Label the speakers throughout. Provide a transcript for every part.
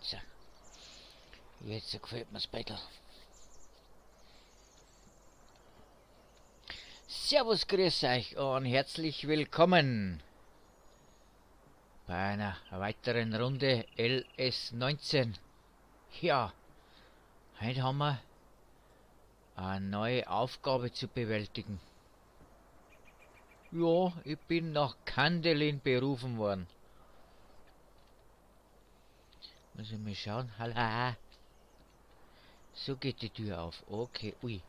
Speaker 1: jetzt. Jetzt gefällt mir's besser. Servus, grüß euch und herzlich willkommen bei einer weiteren Runde LS19. Ja, heute haben wir eine neue Aufgabe zu bewältigen. Ja, ich bin nach Kandelin berufen worden. Muss ich mal schauen. Hallo. So geht die Tür auf. Okay, ui.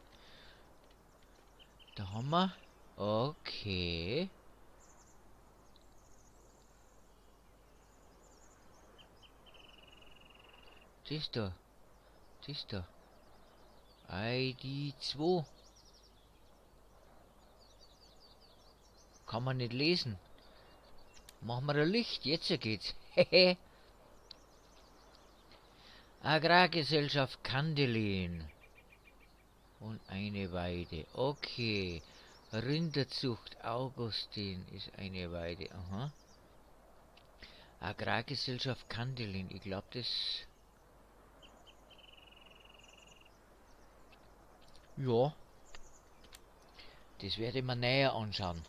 Speaker 1: Da haben wir. Okay. Das da. Das da. ID 2. Kann man nicht lesen. Machen wir ein Licht. Jetzt geht's. Hehe. Agrargesellschaft Kandelin. Und eine Weide. Okay. Rinderzucht Augustin ist eine Weide. Aha. Agrargesellschaft Kandelin. Ich glaube, das... Ja. Das werde ich mir näher anschauen.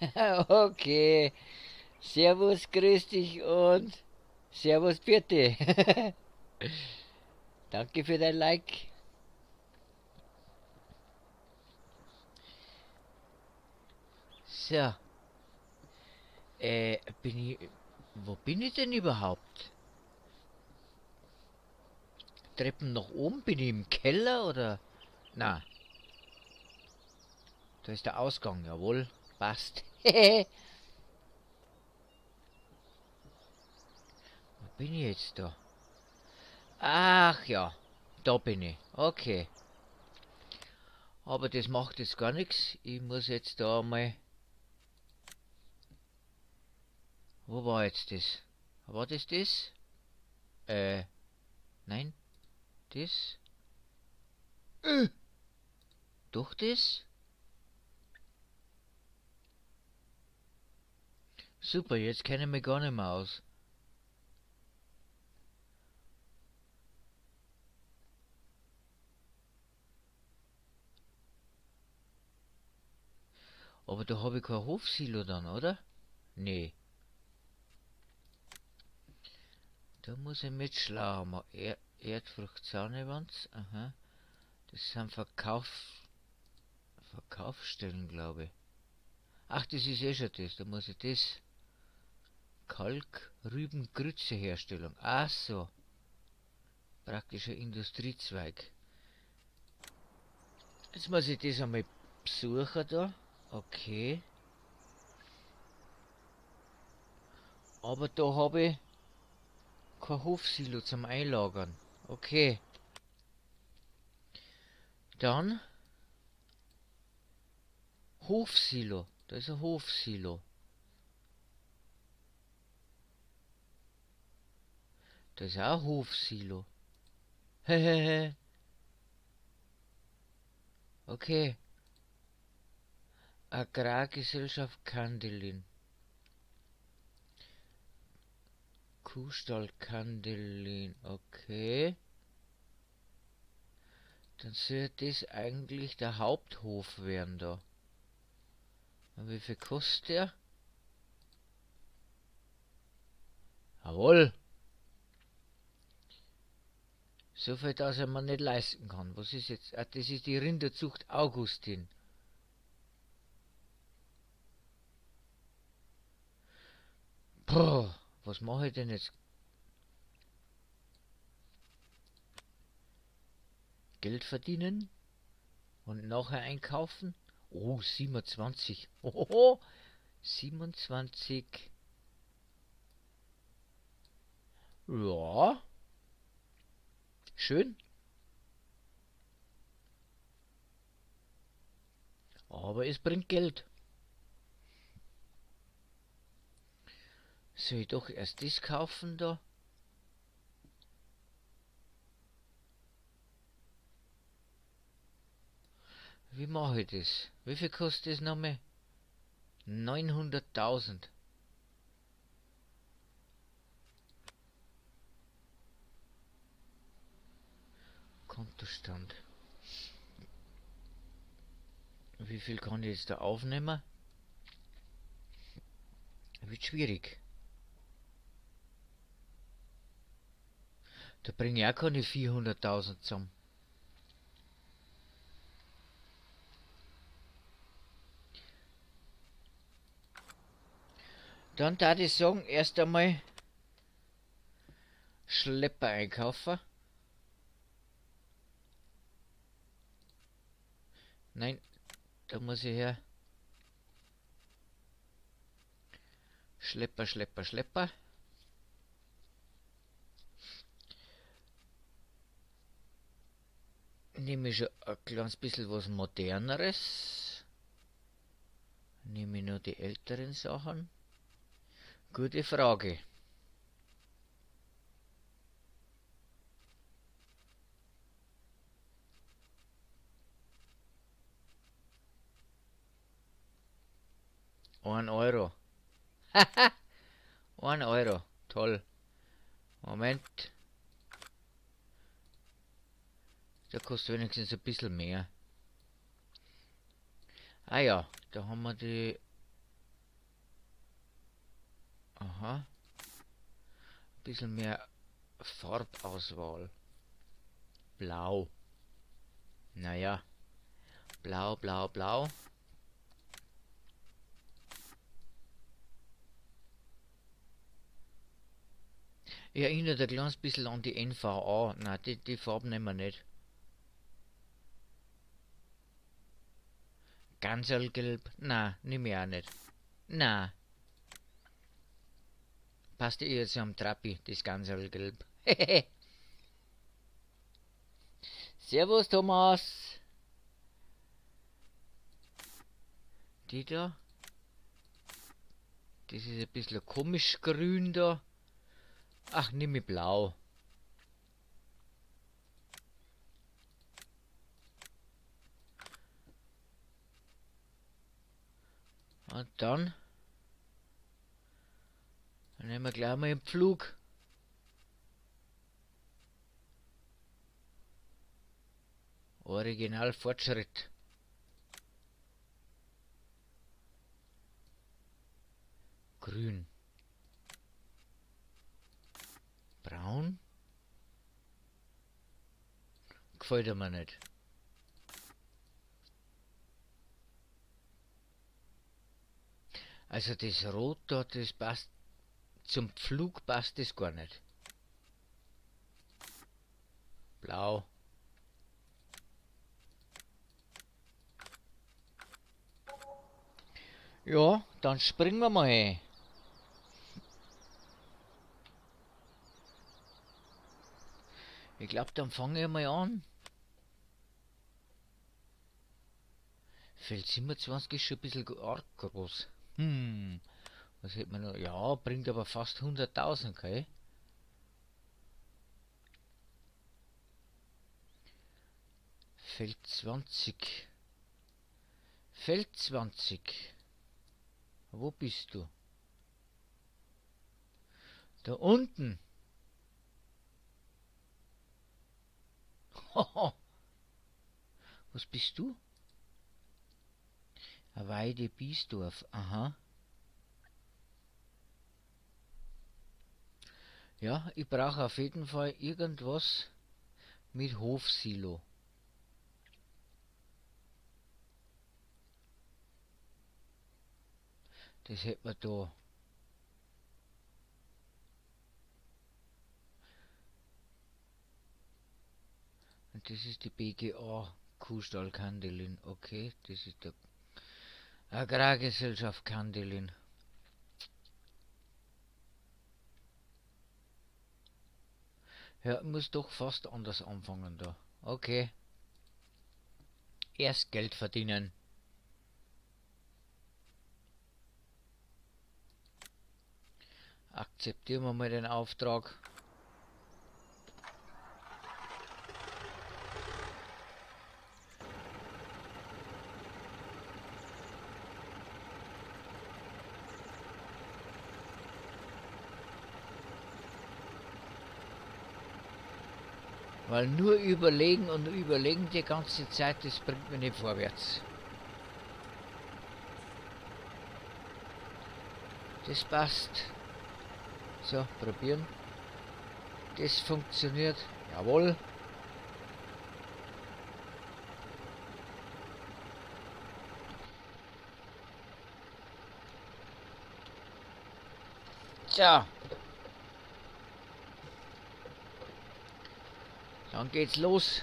Speaker 1: okay. Servus, grüß dich und Servus, bitte. Danke für dein Like. So. Äh, bin ich... Wo bin ich denn überhaupt? Treppen nach oben? Bin ich im Keller oder... Na. Da ist der Ausgang, jawohl. Passt. bin ich jetzt da? Ach ja, da bin ich. Okay. Aber das macht jetzt gar nichts. Ich muss jetzt da mal... Wo war jetzt das? War das das? Äh, nein. Das? Äh. Doch das? Super, jetzt kenne ich mich gar nicht mehr aus. Aber da habe ich kein Hofsilo dann, oder? Nee. Da muss ich mit schlau machen. Er Erdfrucht Sahnewanz, aha. Das sind Verkauf Verkaufsstellen, glaube ich. Ach, das ist eh schon das. Da muss ich das. Kalk, Rüben, Grützeherstellung. Ach so. Praktischer Industriezweig. Jetzt muss ich das einmal besuchen da. Okay. Aber da habe ich kein Hofsilo zum Einlagern. Okay. Dann Hofsilo. Da ist ein Hofsilo. Da ist auch ein Hofsilo. Hehehe. okay. Agrargesellschaft Kandelin. Kuhstall Kandelin, okay. Dann sollte das eigentlich der Haupthof werden da. Und wie viel kostet der? Jawohl. So viel, dass er man nicht leisten kann. Was ist jetzt? Ah, das ist die Rinderzucht Augustin. Boah, was mache ich denn jetzt? Geld verdienen und nachher einkaufen? Oh, 27. Oho, 27. Ja. Schön. Aber es bringt Geld. Soll ich doch erst das kaufen da? Wie mache ich das? Wie viel kostet das nochmal? 900.000. Kontostand. Wie viel kann ich jetzt da aufnehmen? Wird schwierig. Da bringe ich auch keine 400.000 zusammen. Dann da ich sagen, erst einmal Schlepper einkaufen. Nein, da muss ich her. Schlepper, Schlepper, Schlepper. Nehme ich ein kleines bisschen was moderneres. Nehme ich nur die älteren Sachen. Gute Frage. Ein Euro. Ein Euro. Toll. Moment. Der kostet wenigstens ein bisschen mehr. Ah ja, da haben wir die... Aha. Ein bisschen mehr Farbauswahl. Blau. Naja. Blau, blau, blau. erinnert ein kleines bisschen an die NVA. Nein, die, die Farben nehmen wir nicht. Ganzelgelb? Nein, nehmen wir auch nicht. Nein. Passt ihr jetzt am Trappi, das Ganzelgelb. Servus, Thomas. Die da. Das ist ein bisschen komisch grün da. Ach, nimm mir blau. Und dann, dann nehmen wir gleich mal im Pflug. Original Fortschritt. Grün. Braun? Gefällt mir nicht. Also das Rot da, das passt, zum Pflug passt das gar nicht. Blau. Ja, dann springen wir mal hin. Ich glaube, dann fange ich mal an. Feld 27 ist schon ein bisschen arg groß. Hm, was hätte man noch? Ja, bringt aber fast 100.000, okay? Feld 20. Feld 20. Wo bist du? Da unten. Was bist du? Weide Biesdorf, aha. Ja, ich brauche auf jeden Fall irgendwas mit Hofsilo. Das hätten wir da. Und das ist die BGA Kuhstall Kandelin. Okay, das ist der Agrargesellschaft Kandelin. Ja, muss doch fast anders anfangen da. Okay. Erst Geld verdienen. Akzeptieren wir mal den Auftrag. Weil nur überlegen und überlegen die ganze Zeit, das bringt mich nicht vorwärts. Das passt. So, probieren. Das funktioniert. Jawohl. Tja. Dann geht's los.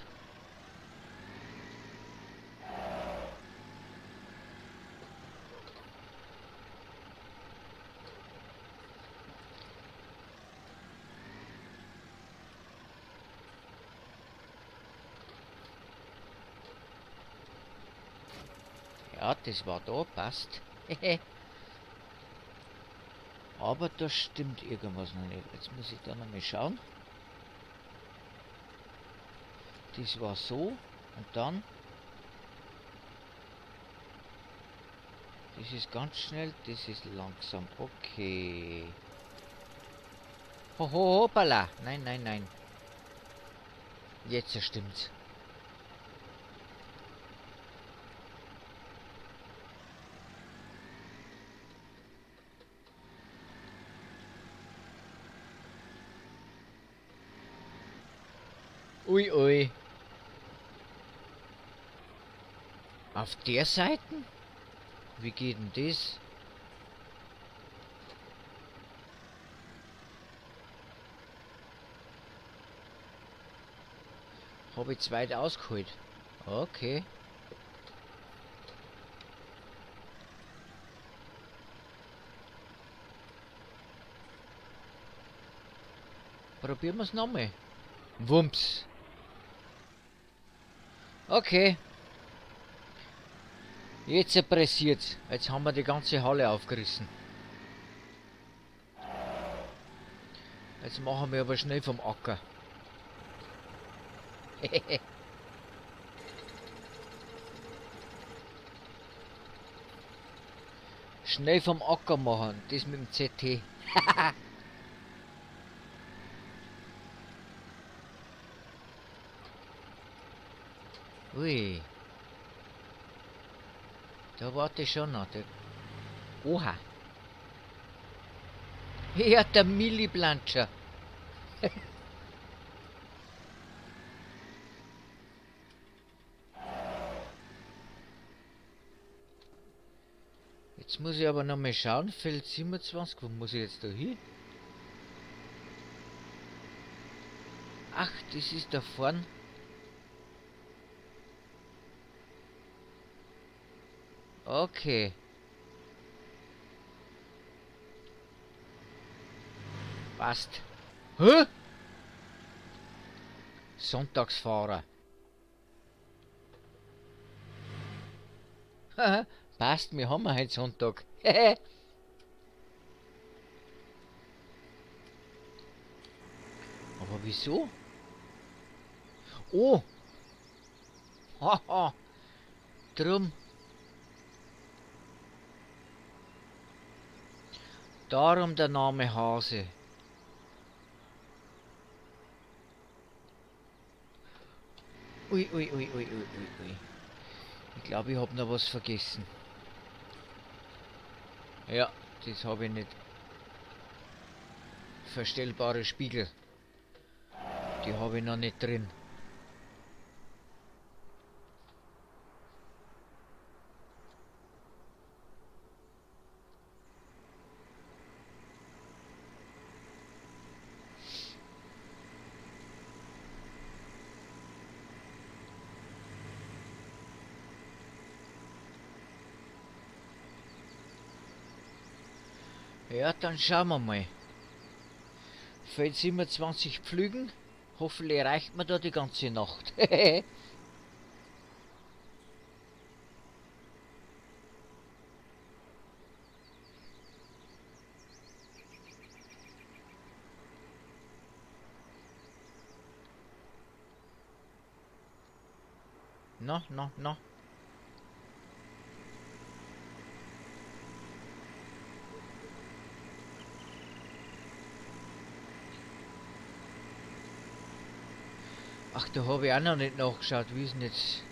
Speaker 1: Ja, das war da, passt. Aber da stimmt irgendwas noch nicht. Jetzt muss ich da nochmal schauen. Das war so und dann. Das ist ganz schnell, das ist langsam. Okay. Hoho, hoppala. Nein, nein, nein. Jetzt stimmt's. Ui, ui. Auf der Seite? Wie geht denn das? Habe ich zu weit ausgeholt. Okay. Probieren wir es nochmal. Wumps. Okay. Jetzt pressiert Jetzt haben wir die ganze Halle aufgerissen. Jetzt machen wir aber schnell vom Acker. schnell vom Acker machen, das mit dem CT. Ui. Da warte ich schon noch. Der Oha. Ja, der Milliplanscher. Jetzt muss ich aber noch mal schauen, Feld 27, wo muss ich jetzt da hin? Ach, das ist da vorne. Okay. Passt. Hä? Sonntagsfahrer. Passt, wir haben heute Sonntag. Aber wieso? Oh! Haha! Drum Darum der Name Hase. Ui, ui, ui, ui, ui, ui. Ich glaube, ich habe noch was vergessen. Ja, das habe ich nicht. Verstellbare Spiegel. Die habe ich noch nicht drin. Ja, dann schauen wir mal. Feld 27 Pflügen. Hoffentlich reicht mir da die ganze Nacht. no, no, no. Ach, da habe ich auch noch nicht nachgeschaut, wie ist denn jetzt...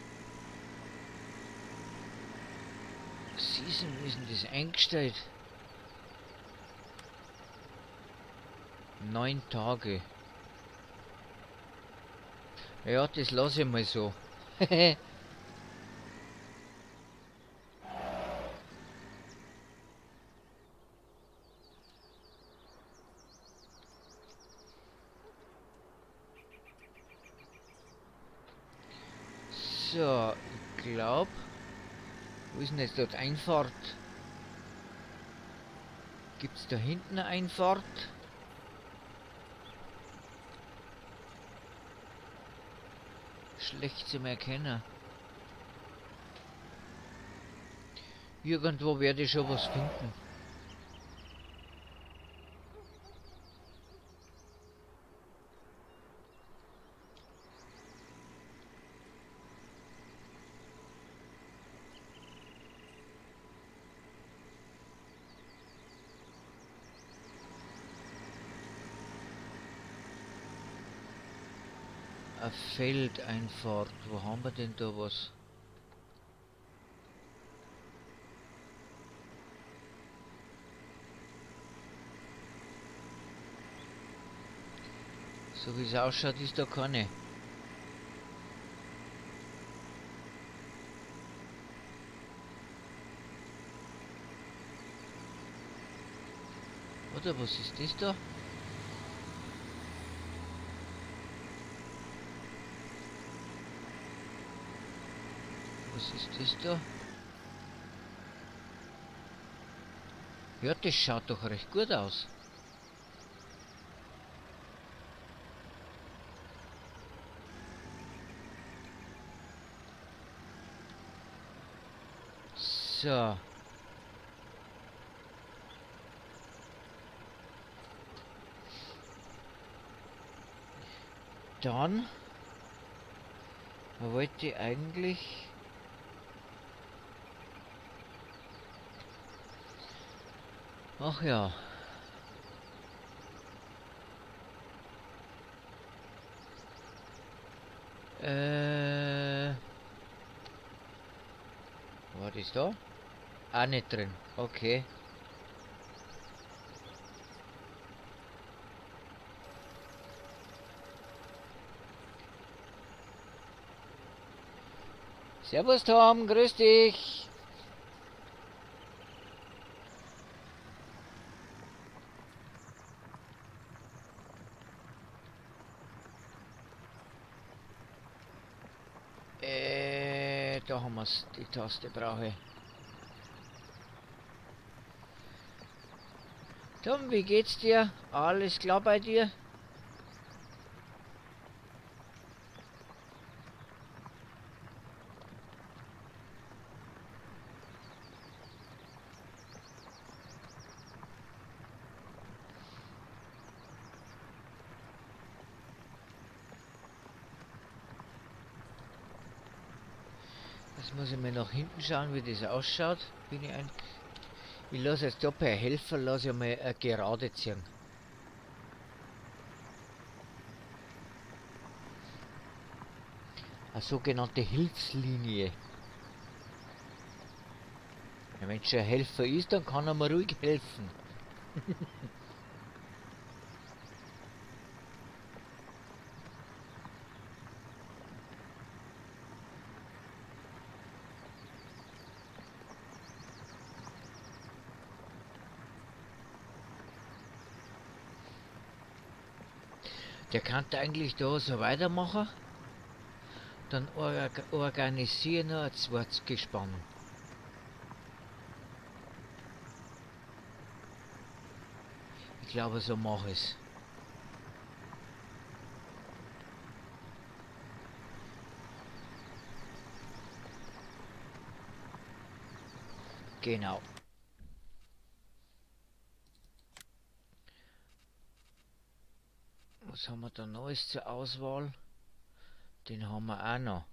Speaker 1: Season, wie ist denn das eingestellt? Neun Tage. Ja, das lasse ich mal so. so, ich glaube... Wo ist denn jetzt dort Einfahrt? Gibt's da hinten eine Einfahrt? schlecht zu erkennen. Irgendwo werde ich schon was finden. ein Feldeinfahrt. Wo haben wir denn da was? So wie es ausschaut, ist da keine. Oder was ist das da? Was ist das da? Ja, das schaut doch recht gut aus. So. Dann wollte ich eigentlich Ach ja. Äh. Was ist da? Ah, nicht drin. Okay. Servus Tom, grüß dich. Da haben wir die Taste brauche. Tom, wie geht's dir? Alles klar bei dir? Jetzt muss ich mal nach hinten schauen, wie das ausschaut. Bin ich ein ich lasse jetzt da per Helfer lasse ich mal eine Gerade ziehen. Eine sogenannte Hilfslinie. Wenn schon ein Helfer ist, dann kann er mir ruhig helfen. Der könnte eigentlich da so weitermachen. Dann org organisieren wir ein zweites Gespann. Ich glaube, so mache ich es. Genau. Was haben wir da Neues zur Auswahl? Den haben wir auch noch.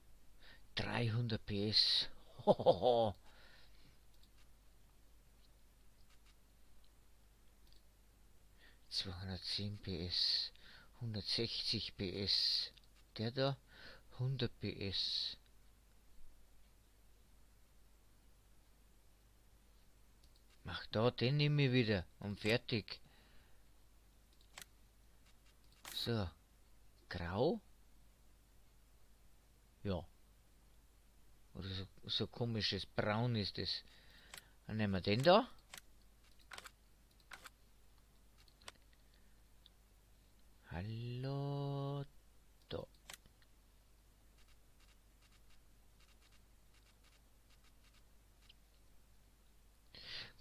Speaker 1: 300 PS. Hohoho. PS, 160 PS, Der da 100 PS. Mach da, den nehme ich wieder und fertig. So. Grau. Ja. Oder so, so komisches Braun ist es. Dann nehmen wir den da. Hallo. Da.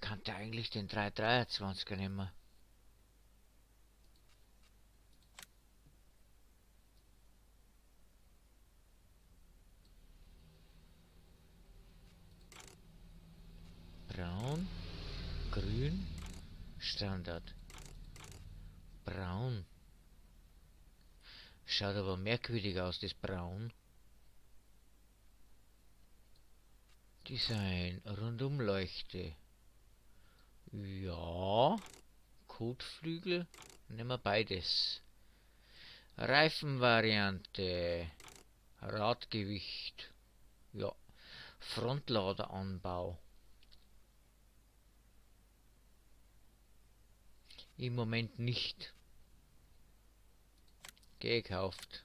Speaker 1: Kann der eigentlich den 323er nehmen? Braun, Grün, Standard. Braun. Schaut aber merkwürdig aus, das Braun. Design, Rundumleuchte. Ja. Kotflügel. Nehmen wir beides. Reifenvariante. Radgewicht. Ja. Frontladeranbau. Im Moment nicht. Gekauft.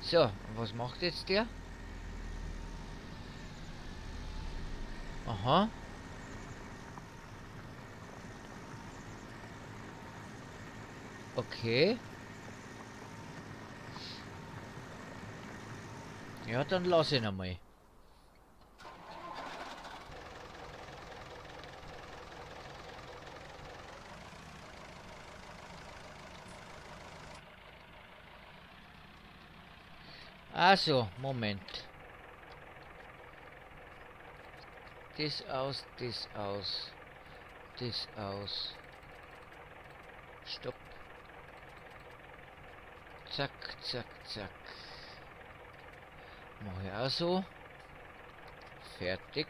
Speaker 1: So, was macht jetzt der? Aha. Okay. Ja, dann lass ihn einmal. Also, Moment. Das aus, das aus, das aus. Stopp. Zack, zack, zack. Mache ich auch so. Fertig.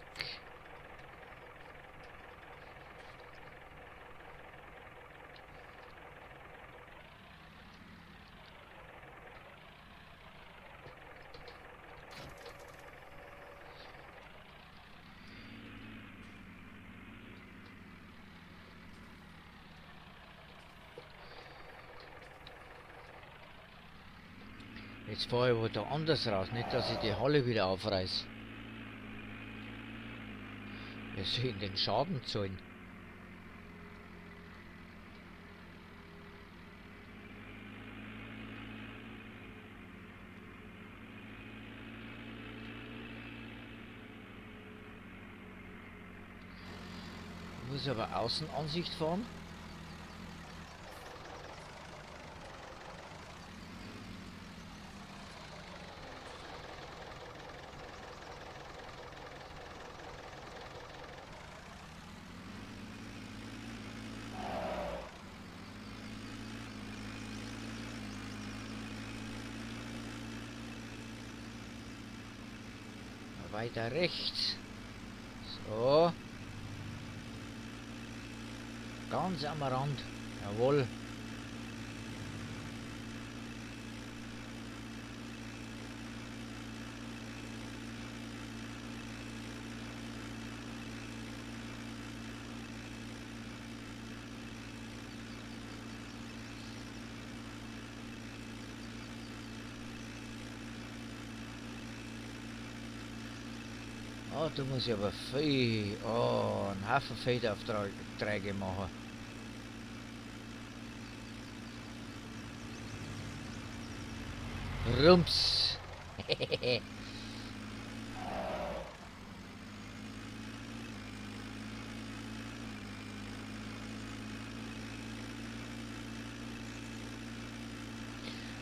Speaker 1: Jetzt fahre ich aber da anders raus, nicht dass ich die Halle wieder aufreiß. Soll denn den Schaden zahlen? Ich muss aber Außenansicht fahren. Weiter rechts. So. Ganz am Rand. Jawohl. Oh, da muss ich aber viel, oh, einen Haufen Federaufträge machen. Rums.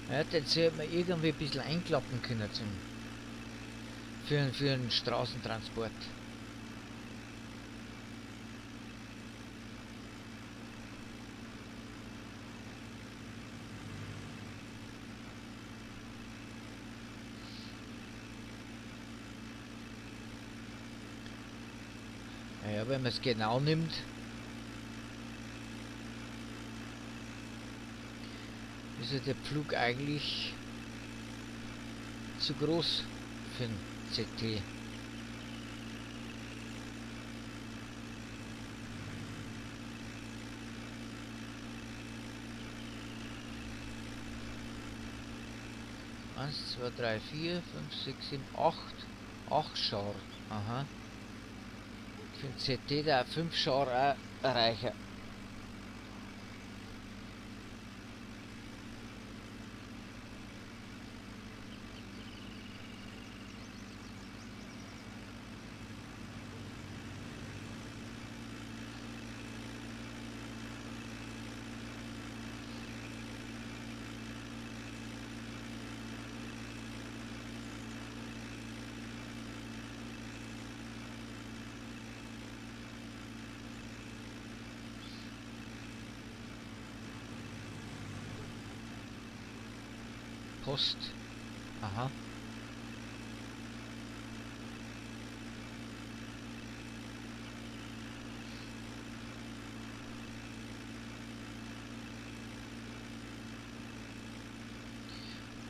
Speaker 1: ja, den sollte man irgendwie ein bisschen einklappen können zum für, für einen Straßentransport. Ja, wenn man es genau nimmt, ist ja der Pflug eigentlich zu groß für ein CT. Eins, zwei, drei, vier, fünf, sechs, sieben, acht. Acht Schar. Aha. Für ein CT da fünf Schar auch erreichen. Post. Aha.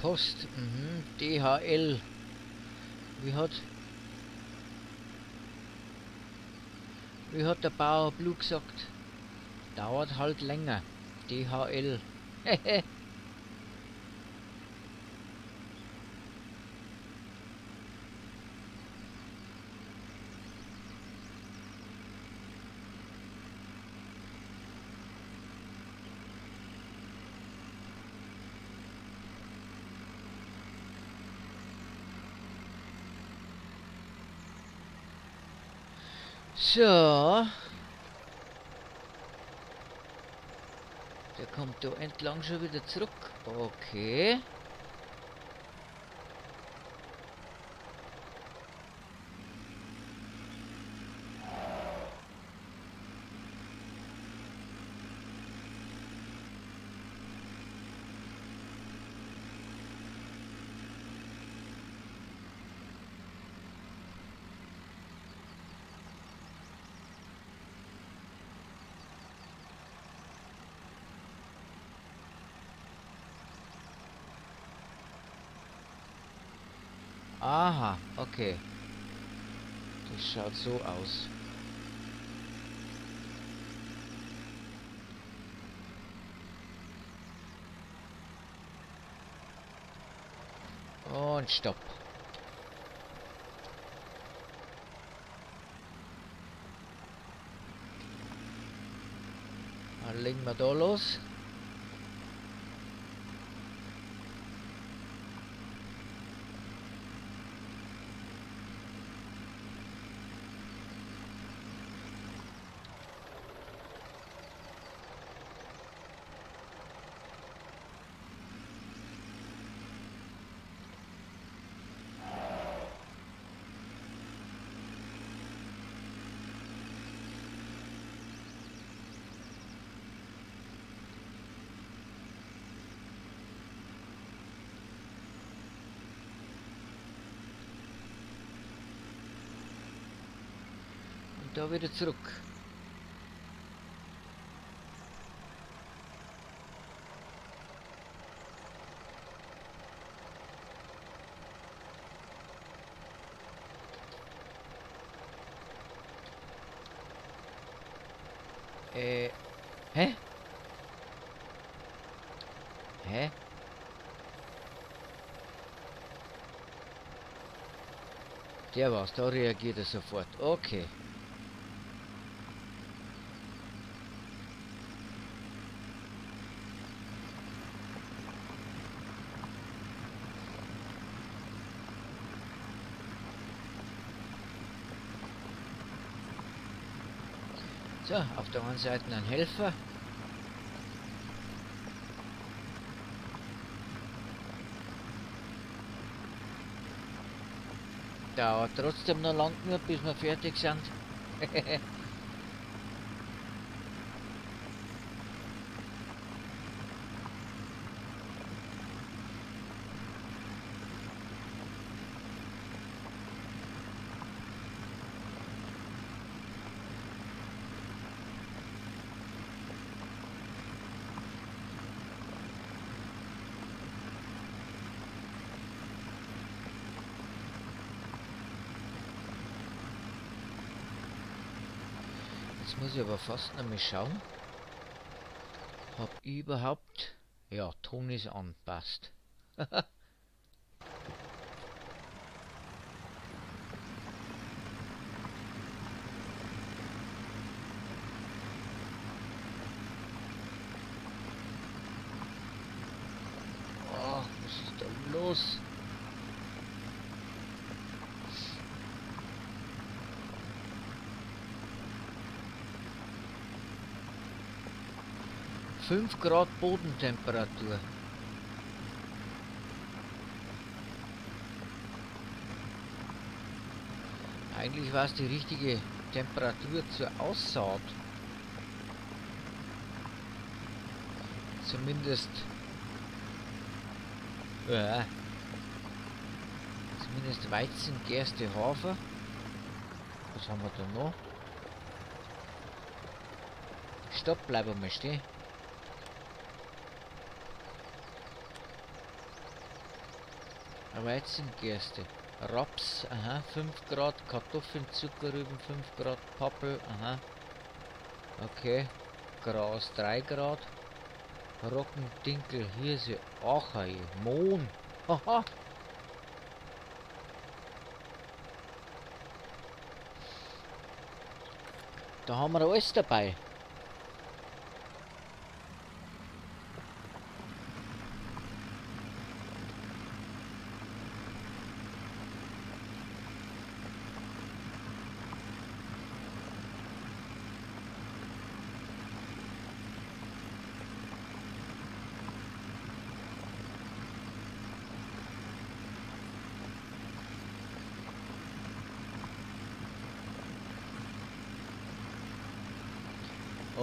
Speaker 1: Post, mhm. DHL. Wie hat wie hat der Bauer Blue gesagt? Dauert halt länger. DHL. So. Der kommt da entlang schon wieder zurück. Okay. Aha, okay. Das schaut so aus. Und stopp. Dann legen wir da los. Und da wieder zurück. Äh, hä? Hä? Der war's, da reagiert er sofort. Okay. So, auf der einen Seite ein Helfer. Dauert trotzdem noch lang nur, bis wir fertig sind. muss ich aber fast noch mal schauen. Hab überhaupt... Ja, Ton ist an, passt. 5 Grad Bodentemperatur. Eigentlich war es die richtige Temperatur zur Aussaat. Zumindest... Ja. Zumindest Weizen, Gerste, Hafer. Was haben wir da noch? Stopp, bleib einmal stehen. Weizen, Gerste. Raps, aha, 5 Grad, Kartoffeln, Zuckerrüben, 5 Grad, Pappel, aha. Okay. Gras 3 Grad. Rocken, Dinkel, Hirse, Achai, Mohn. Haha. Da haben wir alles dabei.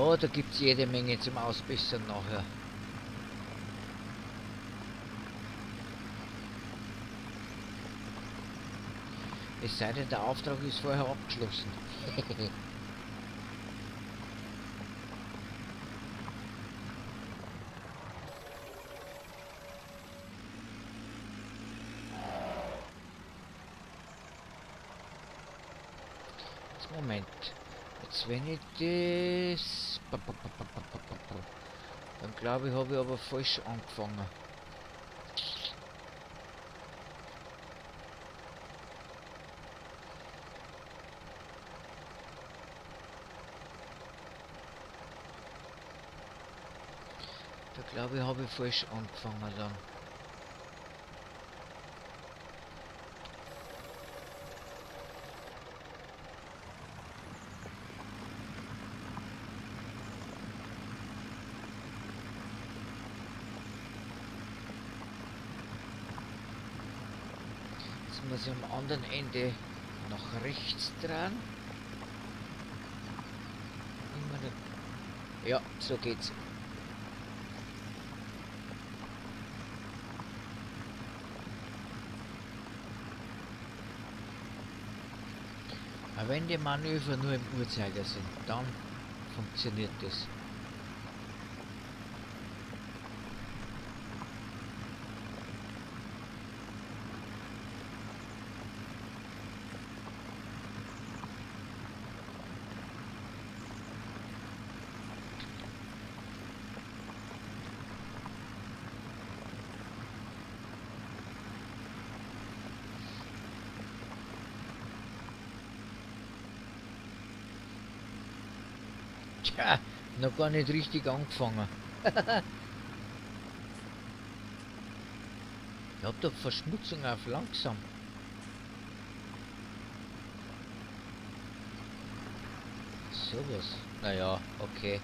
Speaker 1: Oh, da gibt es jede Menge zum Ausbessern nachher. Es sei denn, der Auftrag ist vorher abgeschlossen. Moment. Jetzt wenn ich das... Dann glaube ich, habe ich aber falsch angefangen. Da glaube ich, habe ich falsch angefangen dann. Jetzt muss ich am anderen Ende nach rechts dran. Noch- Ja, so geht's. Aber wenn die Manöver nur im Uhrzeigersinn, dann funktioniert das. Tja, noch gar nicht richtig angefangen. ich hab doch Verschmutzung auf langsam. Sowas. Naja, okay.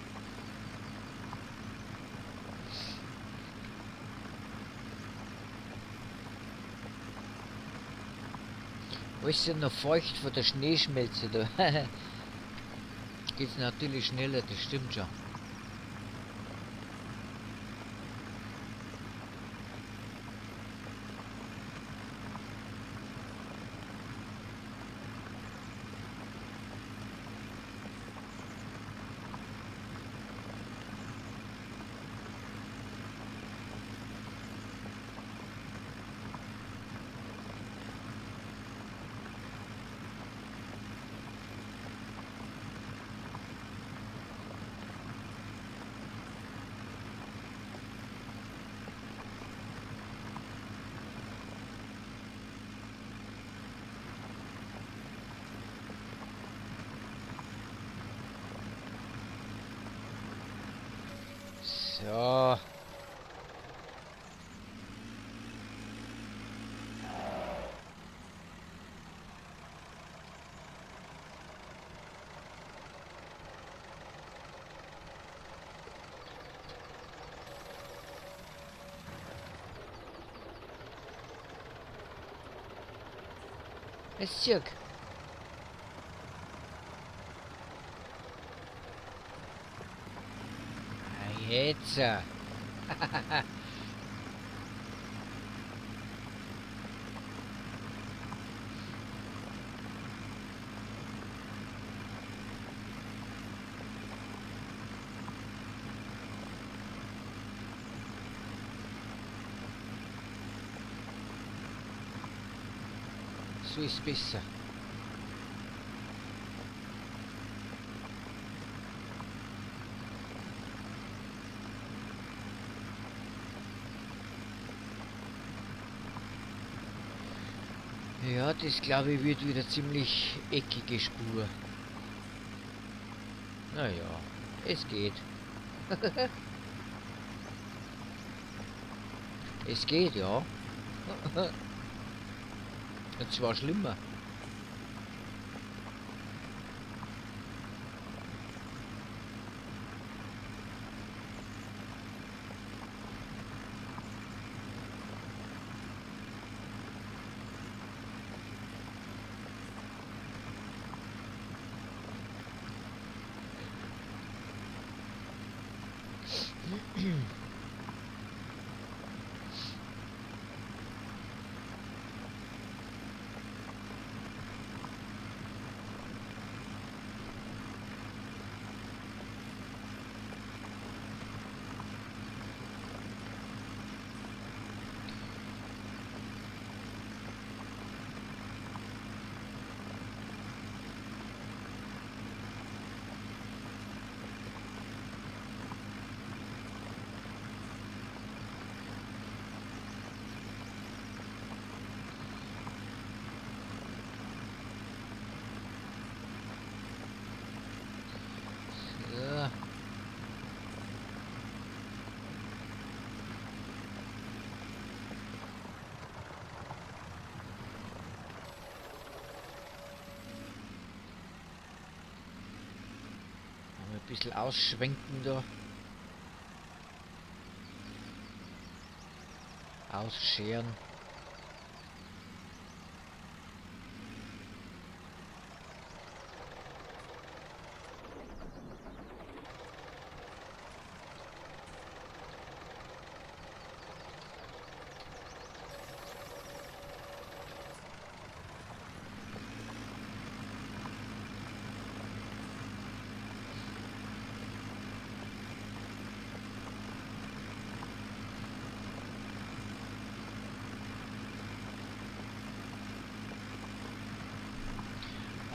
Speaker 1: Alles ja noch feucht von der Schneeschmelze da. Geht's natürlich schneller, das stimmt schon. Es zirk. Ah, ist besser. Ja, das glaube ich wird wieder ziemlich eckige Spur. Naja, es geht. es geht, ja. Und zwar schlimmer. So. Mal Ein bisschen ausschwenken da. Ausscheren.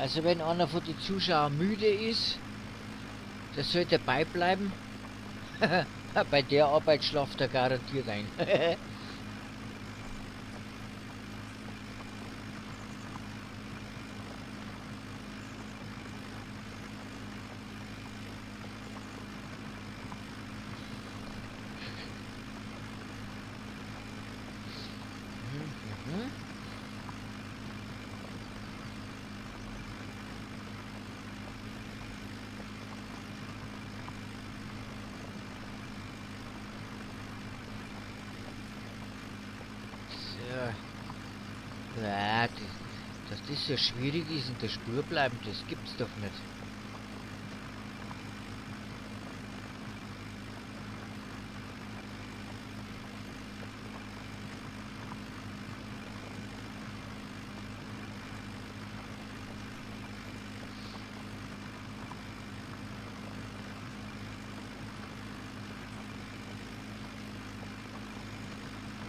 Speaker 1: Also wenn einer von den Zuschauern müde ist, der sollte dabei bleiben. Bei der Arbeit schlaft er garantiert ein. Mhm. So. Ja, das, dass das so schwierig ist in der Spur bleiben, das gibt's doch nicht.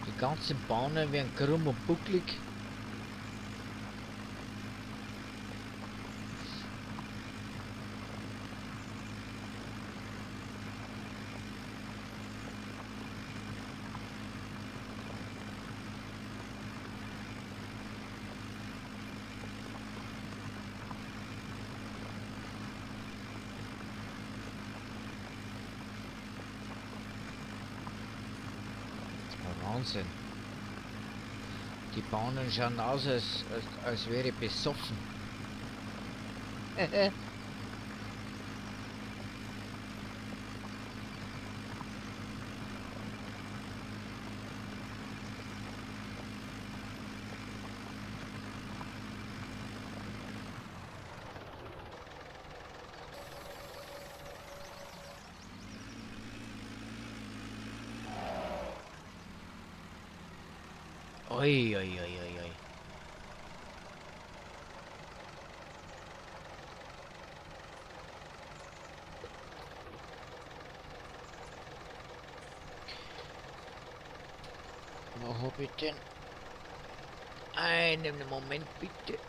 Speaker 1: Die ganzen Bahnen werden krumm und bucklig. Die Bahnen schauen aus, als, als, als wäre besoffen. Oi, oi, oi, oi, oi. Hab ich denn? Einen Moment bitte.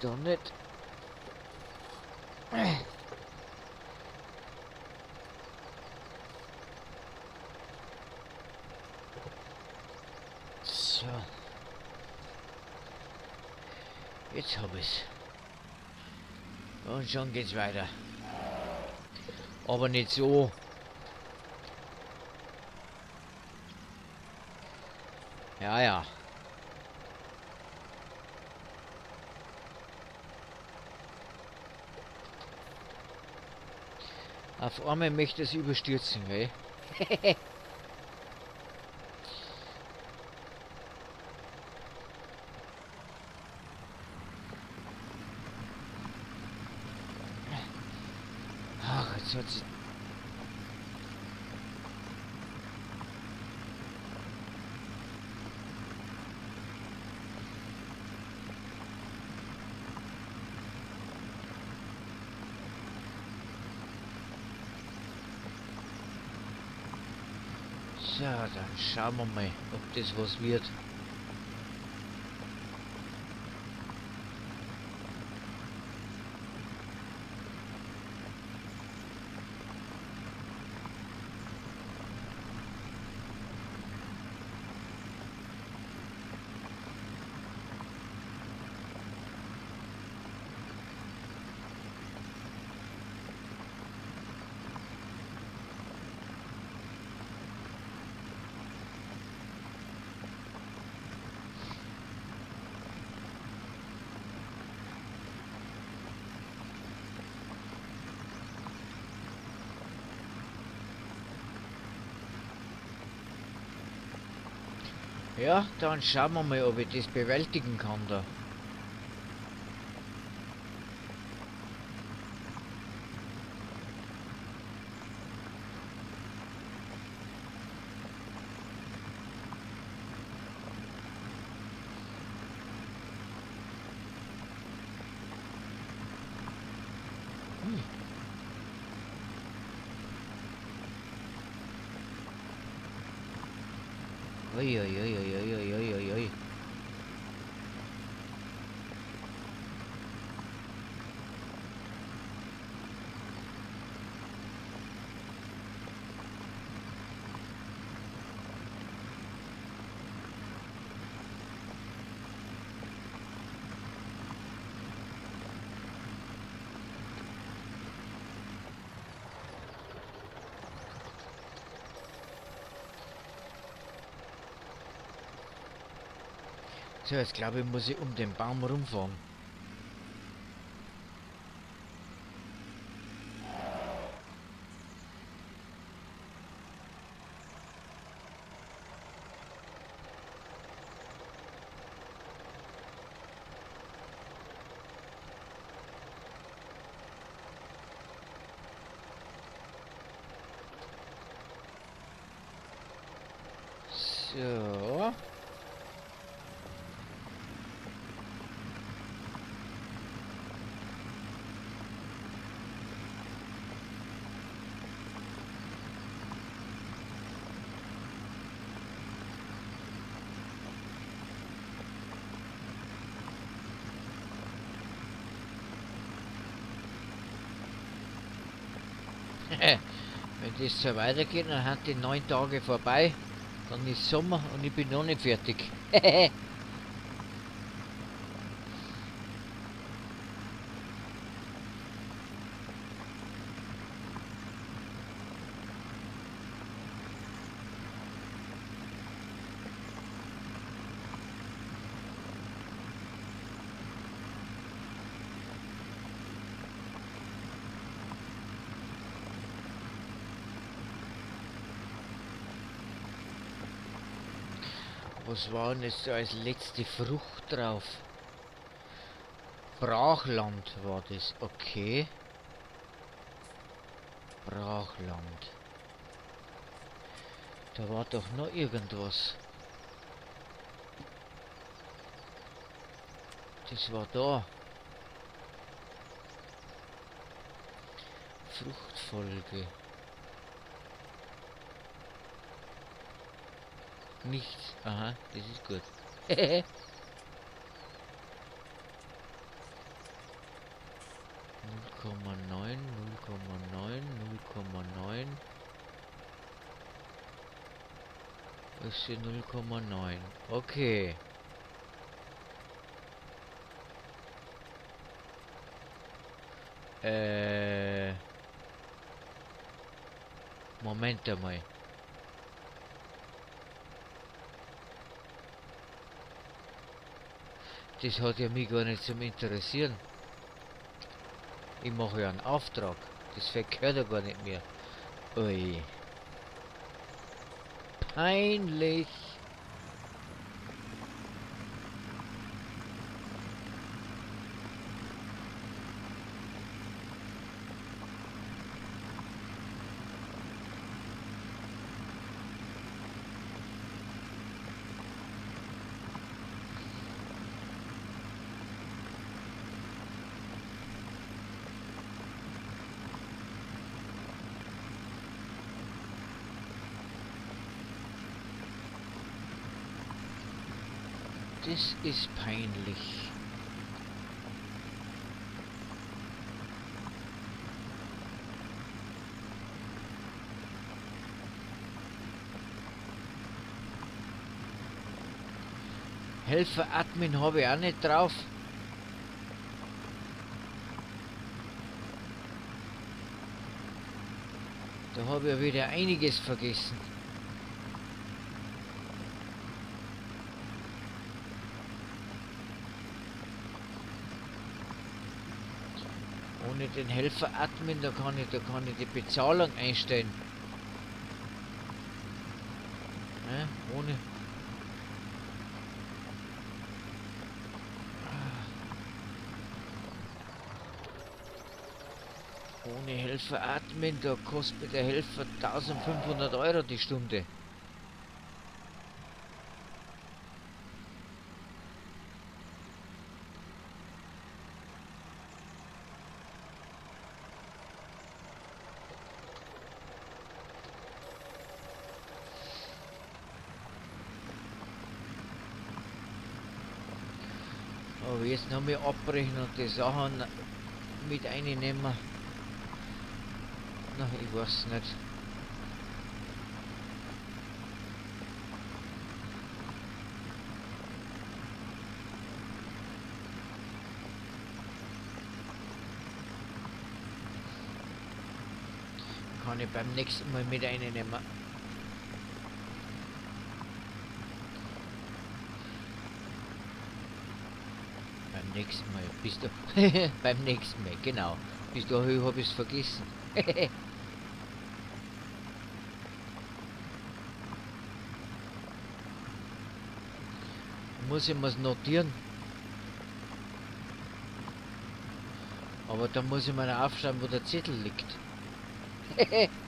Speaker 1: Da nicht? So. Jetzt hab ich's. Und schon geht's weiter. Aber nicht so. Ja, ja. Auf einmal möchte es überstürzen, gell? Ach, jetzt hat sie... So, dann schauen wir mal, ob das was wird. Ja, dann schauen wir mal, ob ich das bewältigen kann da. Hm. Oi, oi, oi, So, jetzt glaube ich, muss ich um den Baum rumfahren. So. Wenn das so weitergeht, dann sind die neun Tage vorbei. Dann ist Sommer und ich bin noch nicht fertig. Was war denn jetzt als letzte Frucht drauf? Brachland war das, okay. Brachland. Da war doch noch irgendwas. Das war da. Fruchtfolge. Nichts. Aha, das ist gut. 0,9, 0,9, 0,9. Ist hier 0,9. Okay. Äh. Moment einmal. Das hat ja mich gar nicht zum Interessieren. Ich mache ja einen Auftrag. Das verkehrt ja gar nicht mehr. Ui. Peinlich. Das ist peinlich. Helfer Admin habe ich auch nicht drauf. Da habe ich wieder einiges vergessen. ohne den Helfer Admin, da kann ich, da kann ich die Bezahlung einstellen. Ja, ohne. Ohne Helfer Admin, da kostet der Helfer 1500 Euro die Stunde. Aber jetzt noch mal abbrechen und die Sachen mit einnehmen. Na, ich weiß nicht. Kann ich beim nächsten Mal mit einnehmen. Nächsten Mal. Bis du beim nächsten Mal, genau. Bis dahin habe ich es vergessen. muss ich mir notieren. Aber da muss ich mir aufschreiben, wo der Zettel liegt.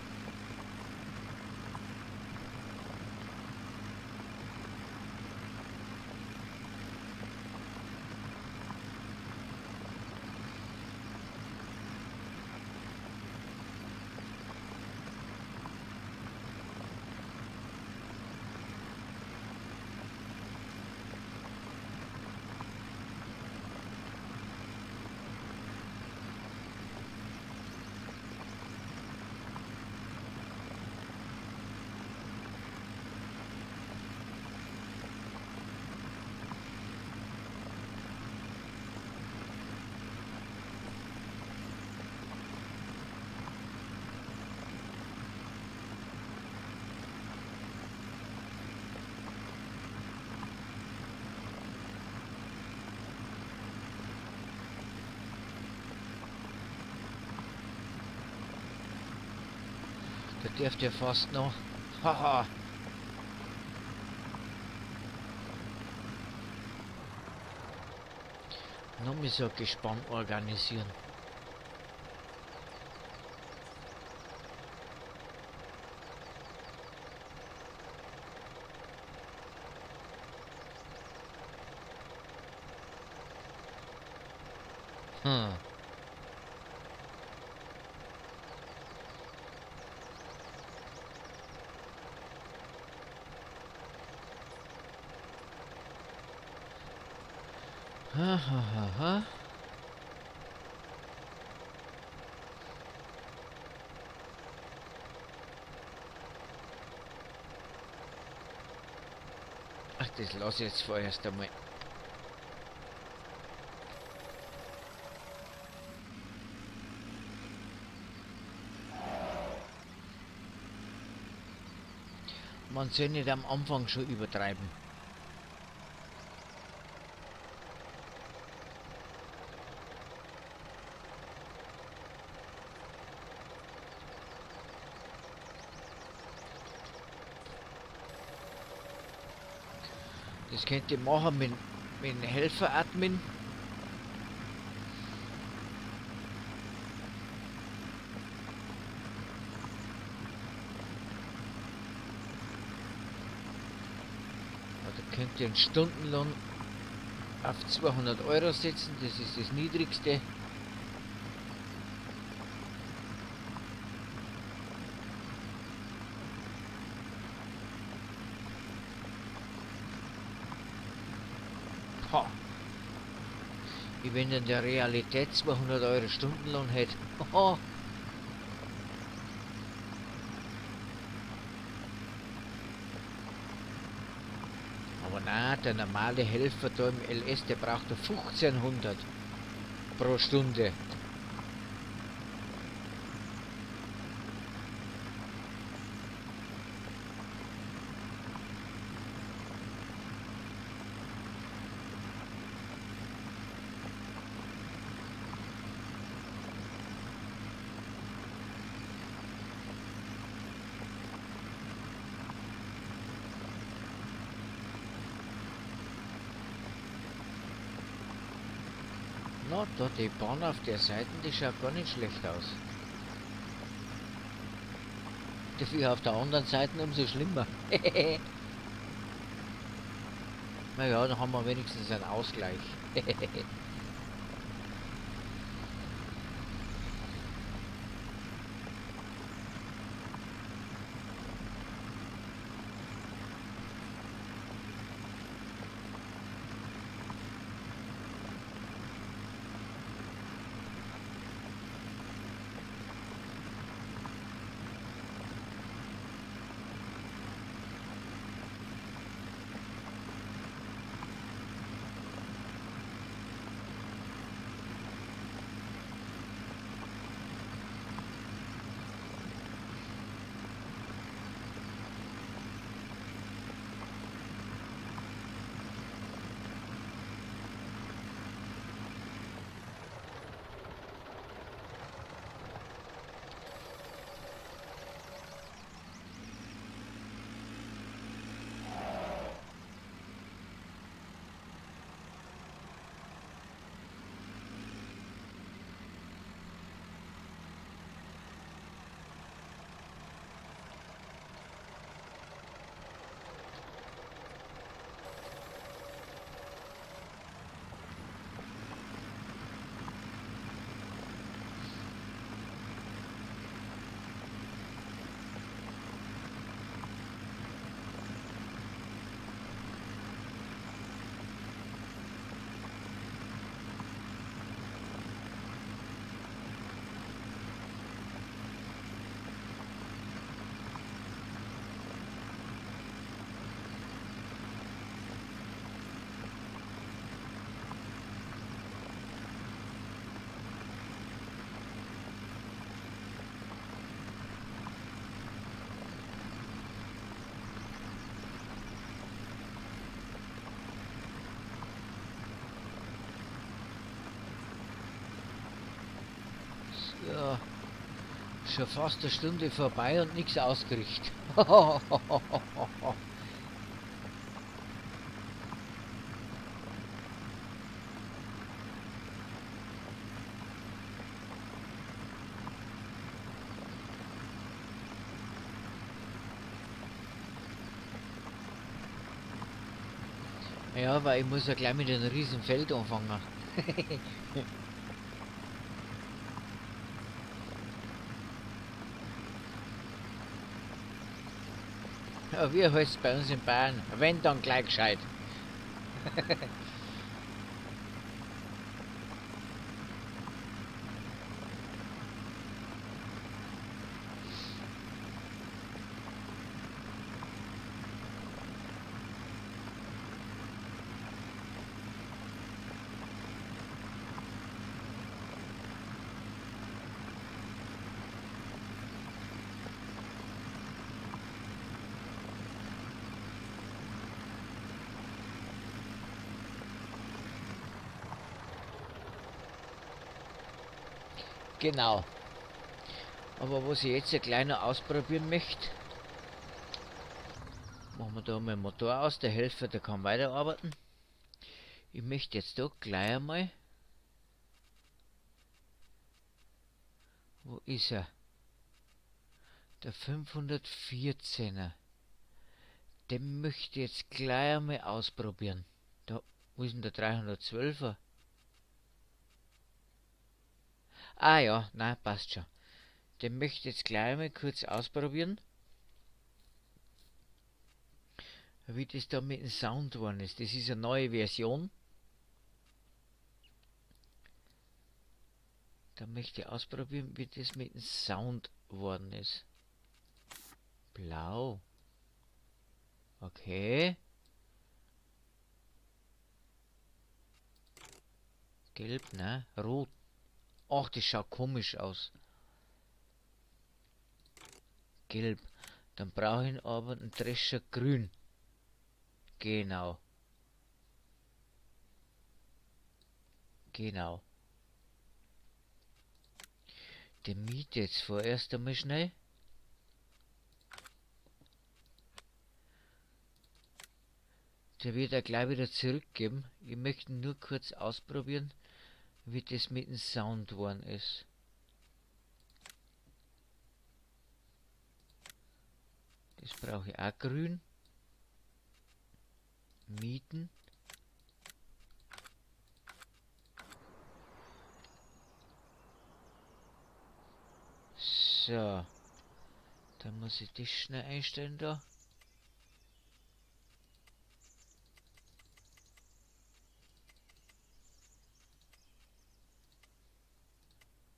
Speaker 1: dürfte fast noch. Haha. Noch mal so Gespann organisieren. Hm. Ha, ha. Ach, das lasse ich jetzt vorerst einmal. Man soll nicht am Anfang schon übertreiben. Das könnt ihr machen mit, mit einem Helfer-Admin. Da könnt ihr einen Stundenlohn auf 200 Euro setzen, das ist das niedrigste. Ha. Wie wenn in der Realität 200 Euro Stundenlohn hätte. Haha. Aber na, der normale Helfer da im LS, der braucht da 1500 pro Stunde. Na, da die Bahn auf der Seite, die schaut gar nicht schlecht aus. Dafür auf der anderen Seite umso schlimmer. naja, dann haben wir wenigstens einen Ausgleich. Schon fast eine Stunde vorbei und nichts ausgerichtet. ja, weil ich muss ja gleich mit einem riesen Feld anfangen. wie heißt es bei uns in Bayern? Wenn, dann gleich gescheit. Genau. Aber was ich jetzt ein kleiner ausprobieren möchte, machen wir da mal den Motor aus, der Helfer, der kann weiterarbeiten. Ich möchte jetzt da gleich einmal, wo ist er? Der 514er. Den möchte ich jetzt gleich einmal ausprobieren. Da, wo ist denn der 312er? Ah ja, na passt schon. Den möchte ich jetzt gleich mal kurz ausprobieren. Wie das da mit dem Sound geworden ist. Das ist eine neue Version. Da möchte ich ausprobieren, wie das mit dem Sound geworden ist. Blau. Okay. Gelb, ne? Rot. Ach, das schaut komisch aus. Gelb. Dann brauche ich aber einen Drescher grün. Genau. Genau. Der Miete jetzt vorerst einmal schnell. Der wird er gleich wieder zurückgeben. Ich möchte nur kurz ausprobieren, wie das mit dem Sound geworden ist. Das brauche ich auch grün. Mieten. So. Dann muss ich das schnell einstellen da.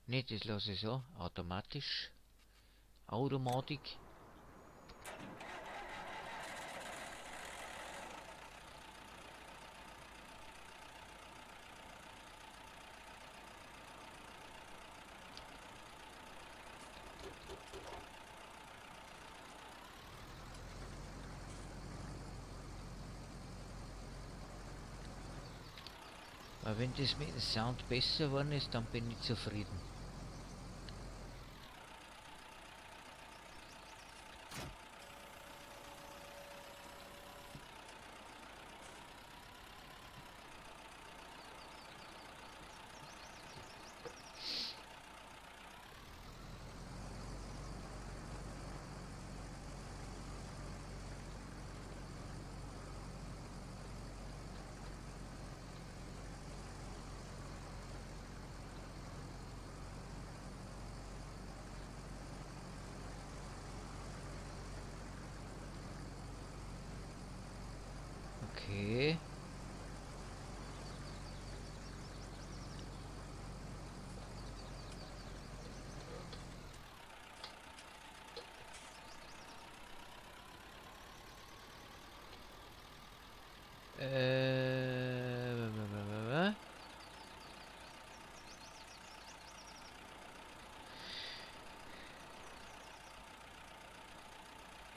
Speaker 1: Ne, das lasse ich so, automatisch. Automatik. Aber wenn das mit dem Sound besser geworden ist, dann bin ich zufrieden.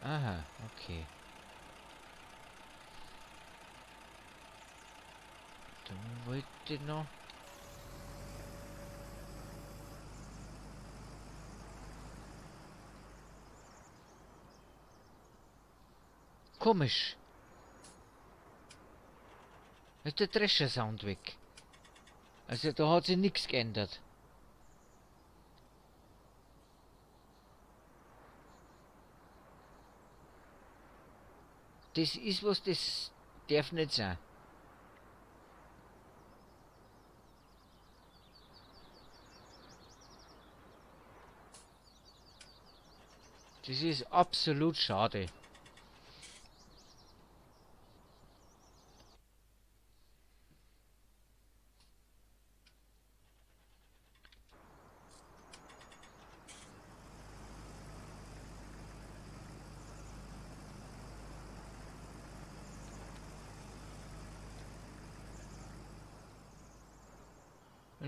Speaker 1: Aha, okay. Dann wollte noch... Komisch. Ist der Drescher-Sound weg. Also da hat sich nichts geändert. Das ist was, das darf nicht sein. Das ist absolut schade.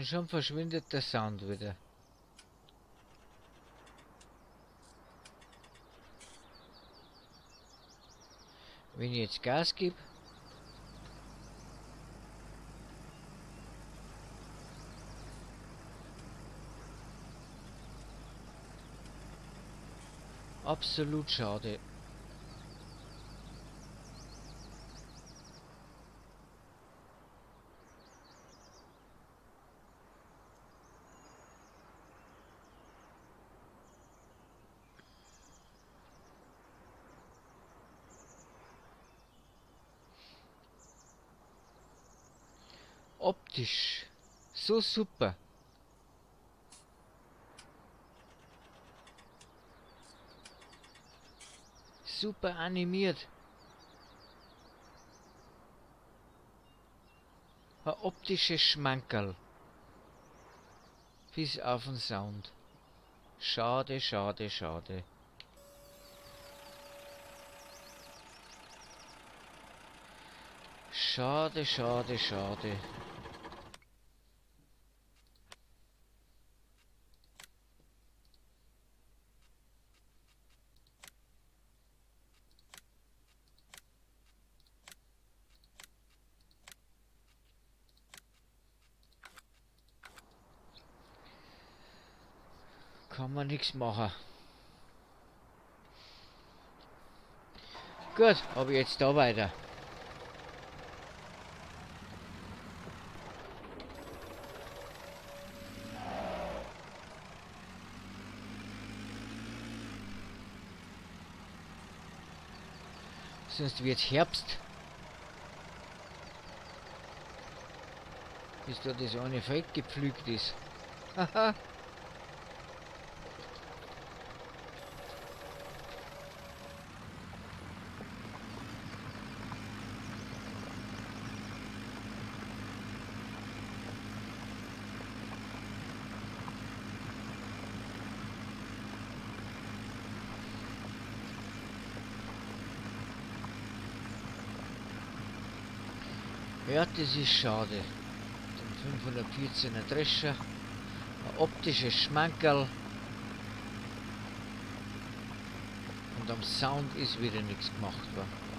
Speaker 1: Und schon verschwindet der Sound wieder. Wenn ich jetzt Gas gebe, absolut schade. Optisch so super. Super animiert. Ein optisches Schmankerl. Bis auf den Sound. Schade, schade, schade. Schade, schade, schade. Kann man nichts machen. Gut, aber jetzt da weiter. Sonst wird Herbst. Bis da das eine Feld gepflügt ist. Haha. Ja, das ist schade. Den 514er Drescher, ein optisches Schmankerl. Und am Sound ist wieder nichts gemacht worden.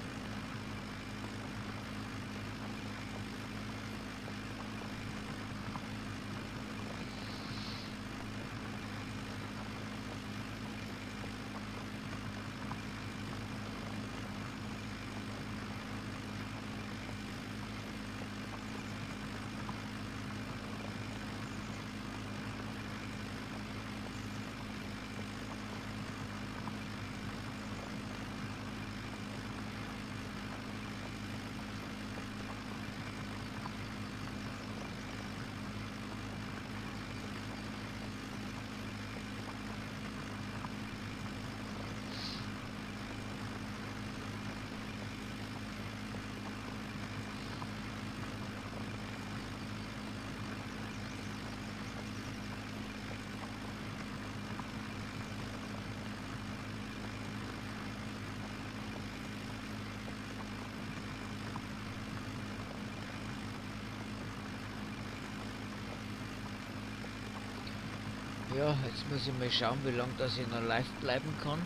Speaker 1: Ja, jetzt muss ich mal schauen, wie lange das ich noch live bleiben kann.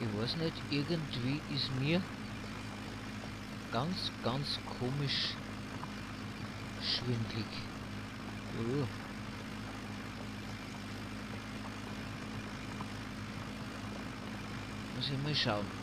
Speaker 1: Ich weiß nicht, irgendwie ist mir ganz, ganz komisch schwindlig. Oh. Muss ich mal schauen.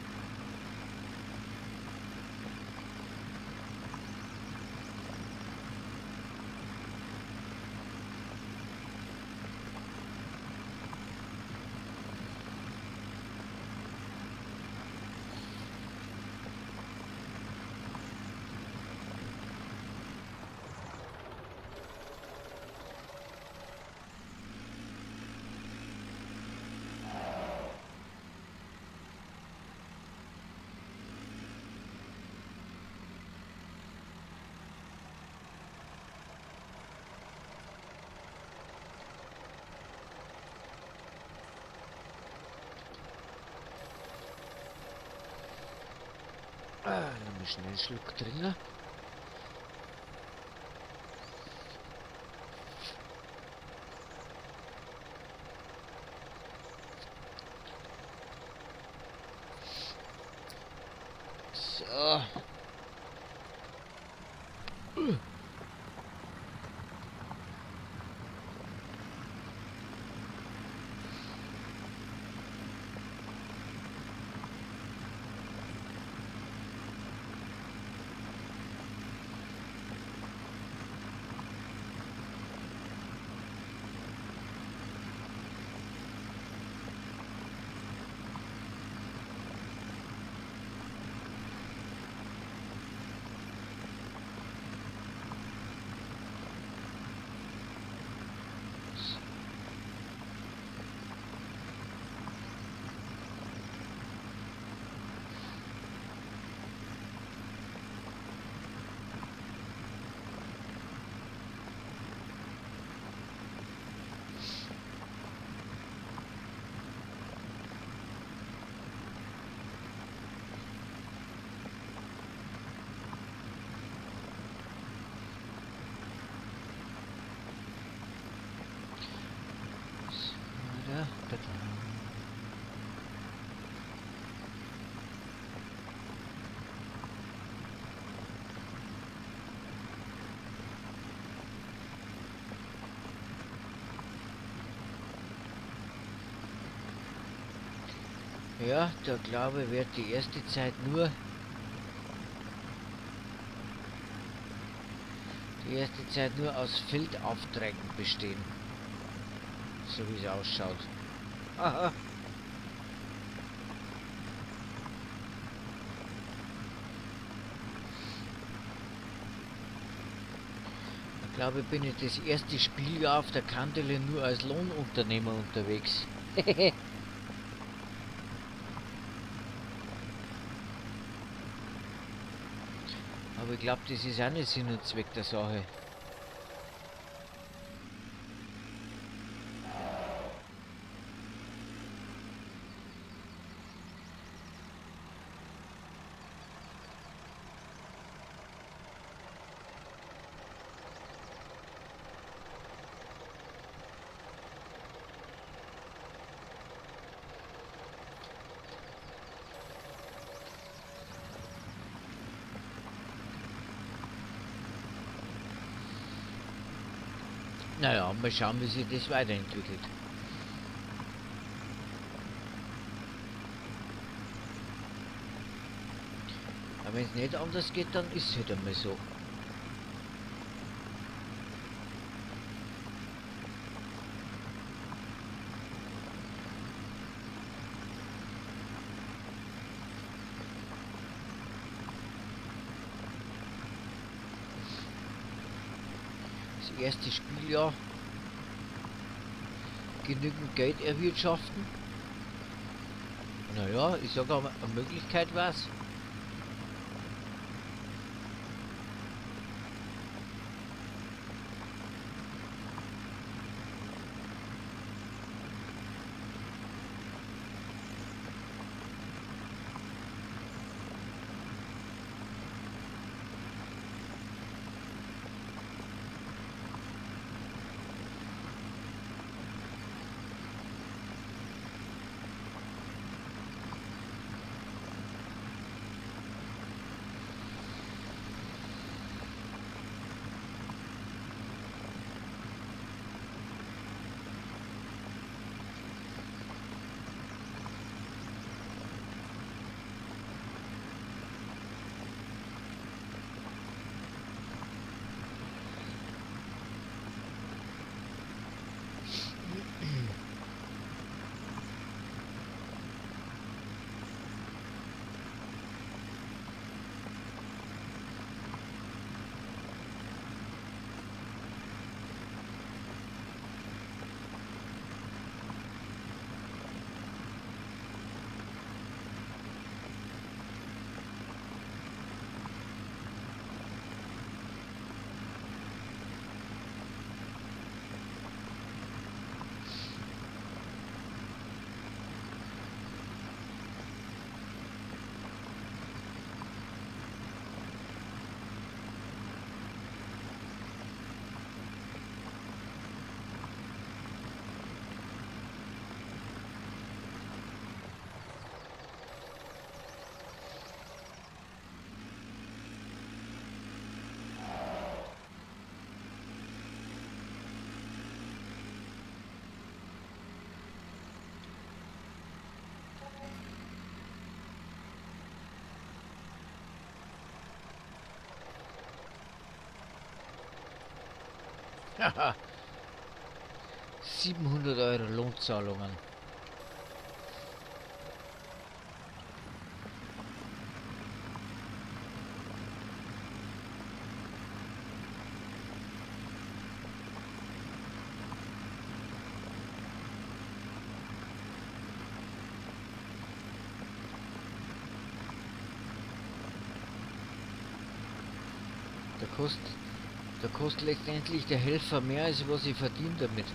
Speaker 1: Ah, nochmal schnell einen Schluck trinken. So. Da, da, da. Ja, der Glaube wird die erste Zeit nur die erste Zeit nur aus Feldaufträgen bestehen. So wie es ausschaut. Aha. Ich glaube, bin ich das erste Spieljahr auf der Kantele nur als Lohnunternehmer unterwegs. Aber ich glaube, das ist auch nicht Sinn und Zweck der Sache. Naja, mal schauen, wie sich das weiterentwickelt. Aber wenn es nicht anders geht, dann ist es halt einmal so. Das erste Spieljahr genügend Geld erwirtschaften. Naja, ich sage aber, eine Möglichkeit war 700 Euro Lohnzahlungen. Da kostet, da kostet letztendlich der Helfer mehr, als was ich verdiene damit.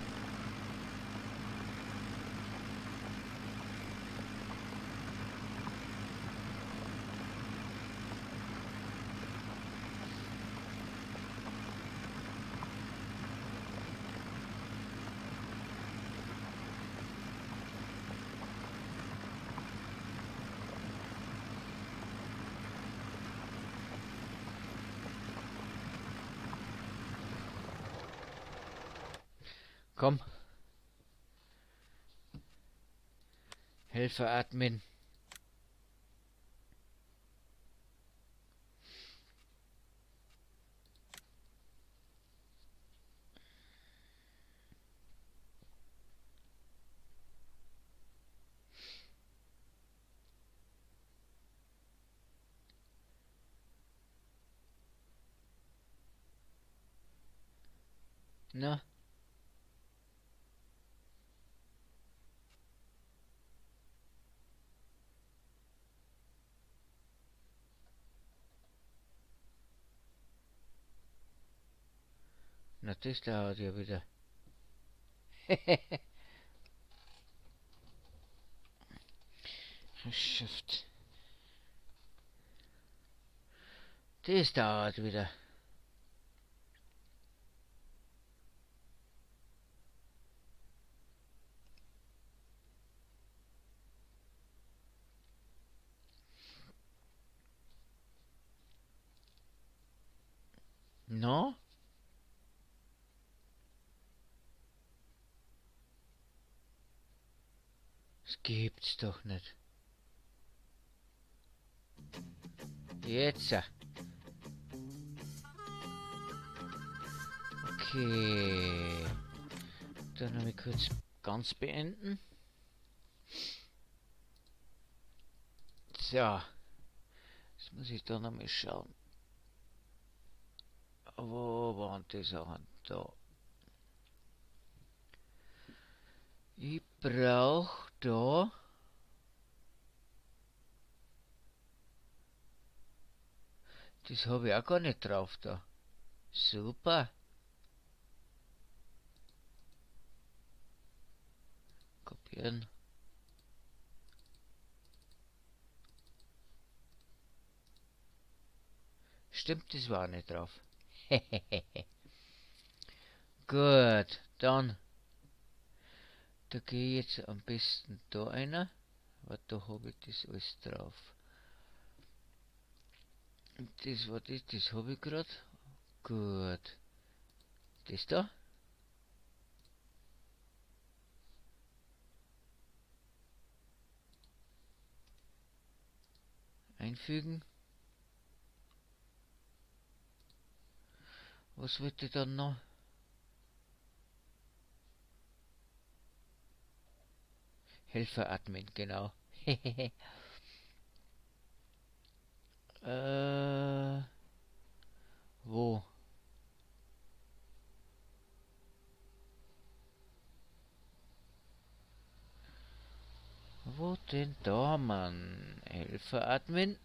Speaker 1: Helfer Admin. Na? Na, das dauert ja wieder. Geschäft. Das dauert wieder. No? Das gibt's doch nicht. Jetzt. Okay. Dann habe ich kurz ganz beenden. So. Jetzt muss ich da nochmal schauen. Wo waren die Sachen? Da. Ich brauche da Das habe ich auch gar nicht drauf da. Super. Kopieren. Stimmt, das war nicht drauf. Gut, dann da gehe ich jetzt am besten da einer, weil da habe ich das alles drauf. Das war das, das habe ich gerade. Gut. Das da. Einfügen. Was wollte dann noch? Helfer-Admin, genau. äh, wo? Wo denn da, Mann? Helfer-Admin.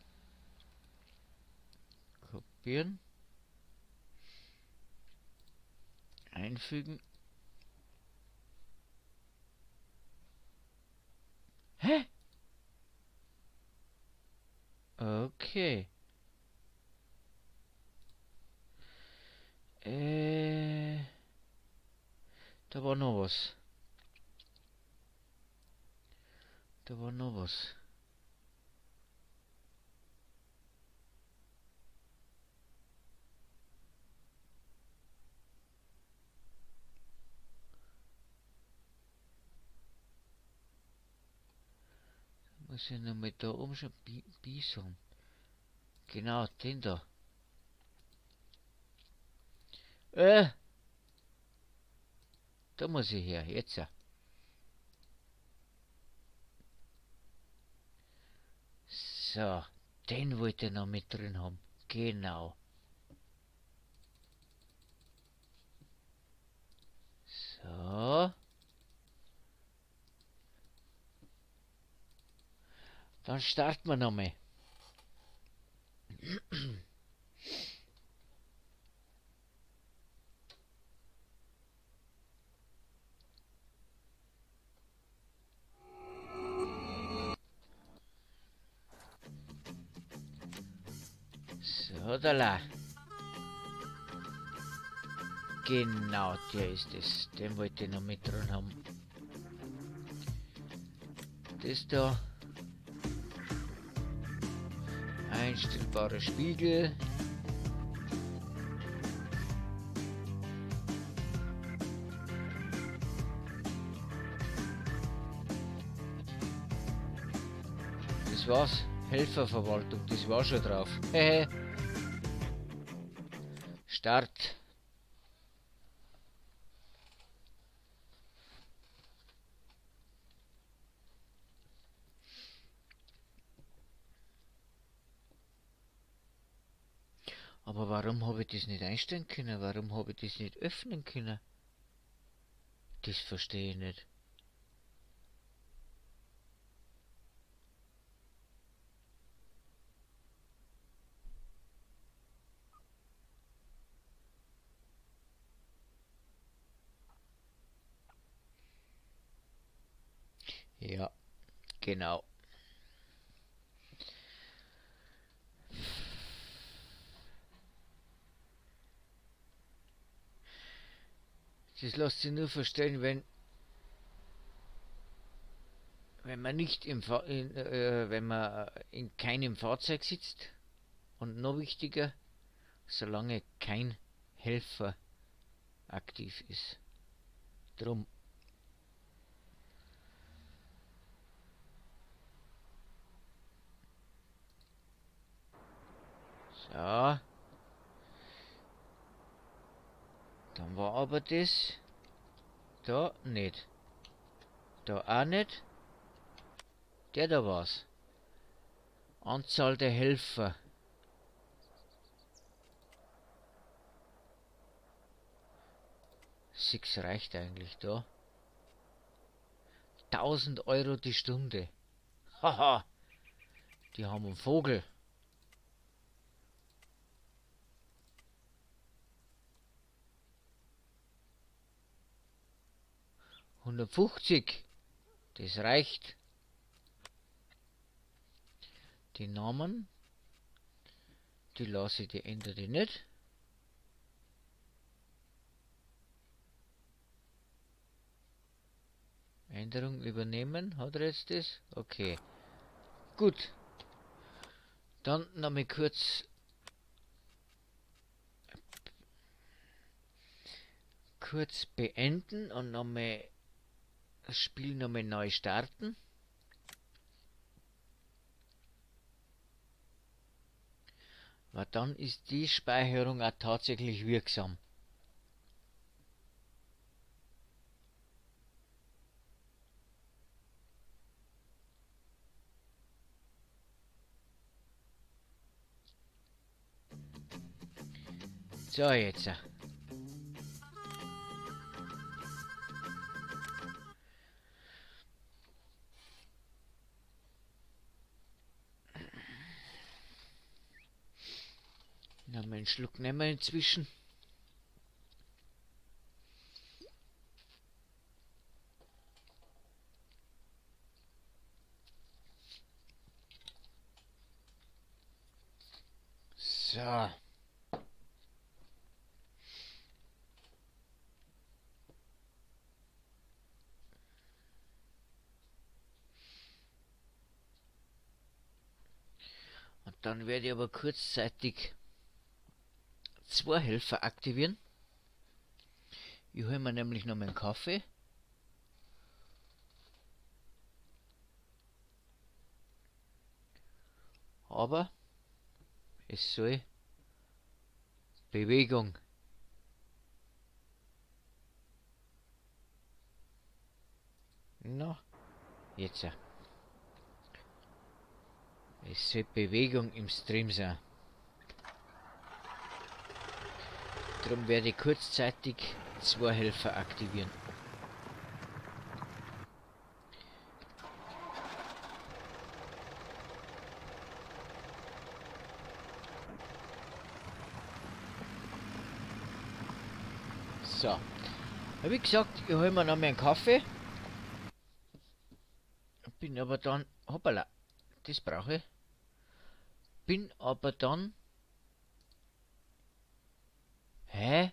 Speaker 1: Kopieren. Einfügen. Hä? Okay. Äh. Da war noch was. Da war noch was. Muss ich nochmal da oben schon Bison. Genau, den da. Äh! Da muss ich her, jetzt. So, den wollte ich noch mit drin haben. Genau. So. Dann starten wir nochmal. So, da Genau, der ist es. Den wollte ich noch mit drin haben. Das da. Einstellbarer Spiegel. Das war's. Helferverwaltung, das war schon drauf. Start. Aber warum habe ich das nicht einstellen können? Warum habe ich das nicht öffnen können? Das verstehe ich nicht. Ja, genau. Das lässt sich nur verstehen, wenn wenn man nicht im in, äh, wenn man in keinem Fahrzeug sitzt und noch wichtiger, solange kein Helfer aktiv ist. Drum So. Dann war aber das da nicht. Da auch nicht. Der da war's. Anzahl der Helfer. Six reicht eigentlich da. 1000 Euro die Stunde. Haha. Die haben einen Vogel. 150. Das reicht. Die Namen, die lasse ich, die ändere ich nicht. Änderung übernehmen, hat er jetzt das? Okay. Gut. Dann noch mal kurz kurz beenden und nochmal das Spiel nochmal neu starten. Weil dann ist die Speicherung auch tatsächlich wirksam. So, jetzt. Na, meinen Schluck nehmen wir inzwischen. So. Und dann werde ich aber kurzzeitig zwei Helfer aktivieren. Ich hole mir nämlich noch meinen Kaffee. Aber es soll Bewegung Na, jetzt. Es soll Bewegung im Stream sein. Darum werde ich kurzzeitig zwei Helfer aktivieren. So. Wie gesagt, ich hole mir noch mal einen Kaffee. Bin aber dann. Hoppala. Das brauche ich. Bin aber dann. Hä?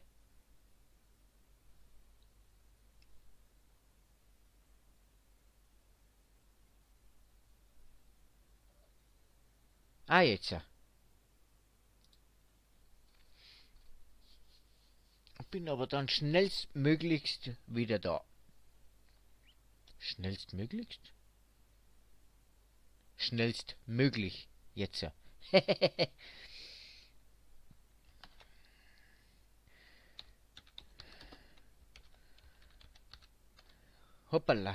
Speaker 1: Ah, jetzt. bin aber dann schnellstmöglichst wieder da. Schnellstmöglichst? Schnellstmöglich jetzt. Hoppala.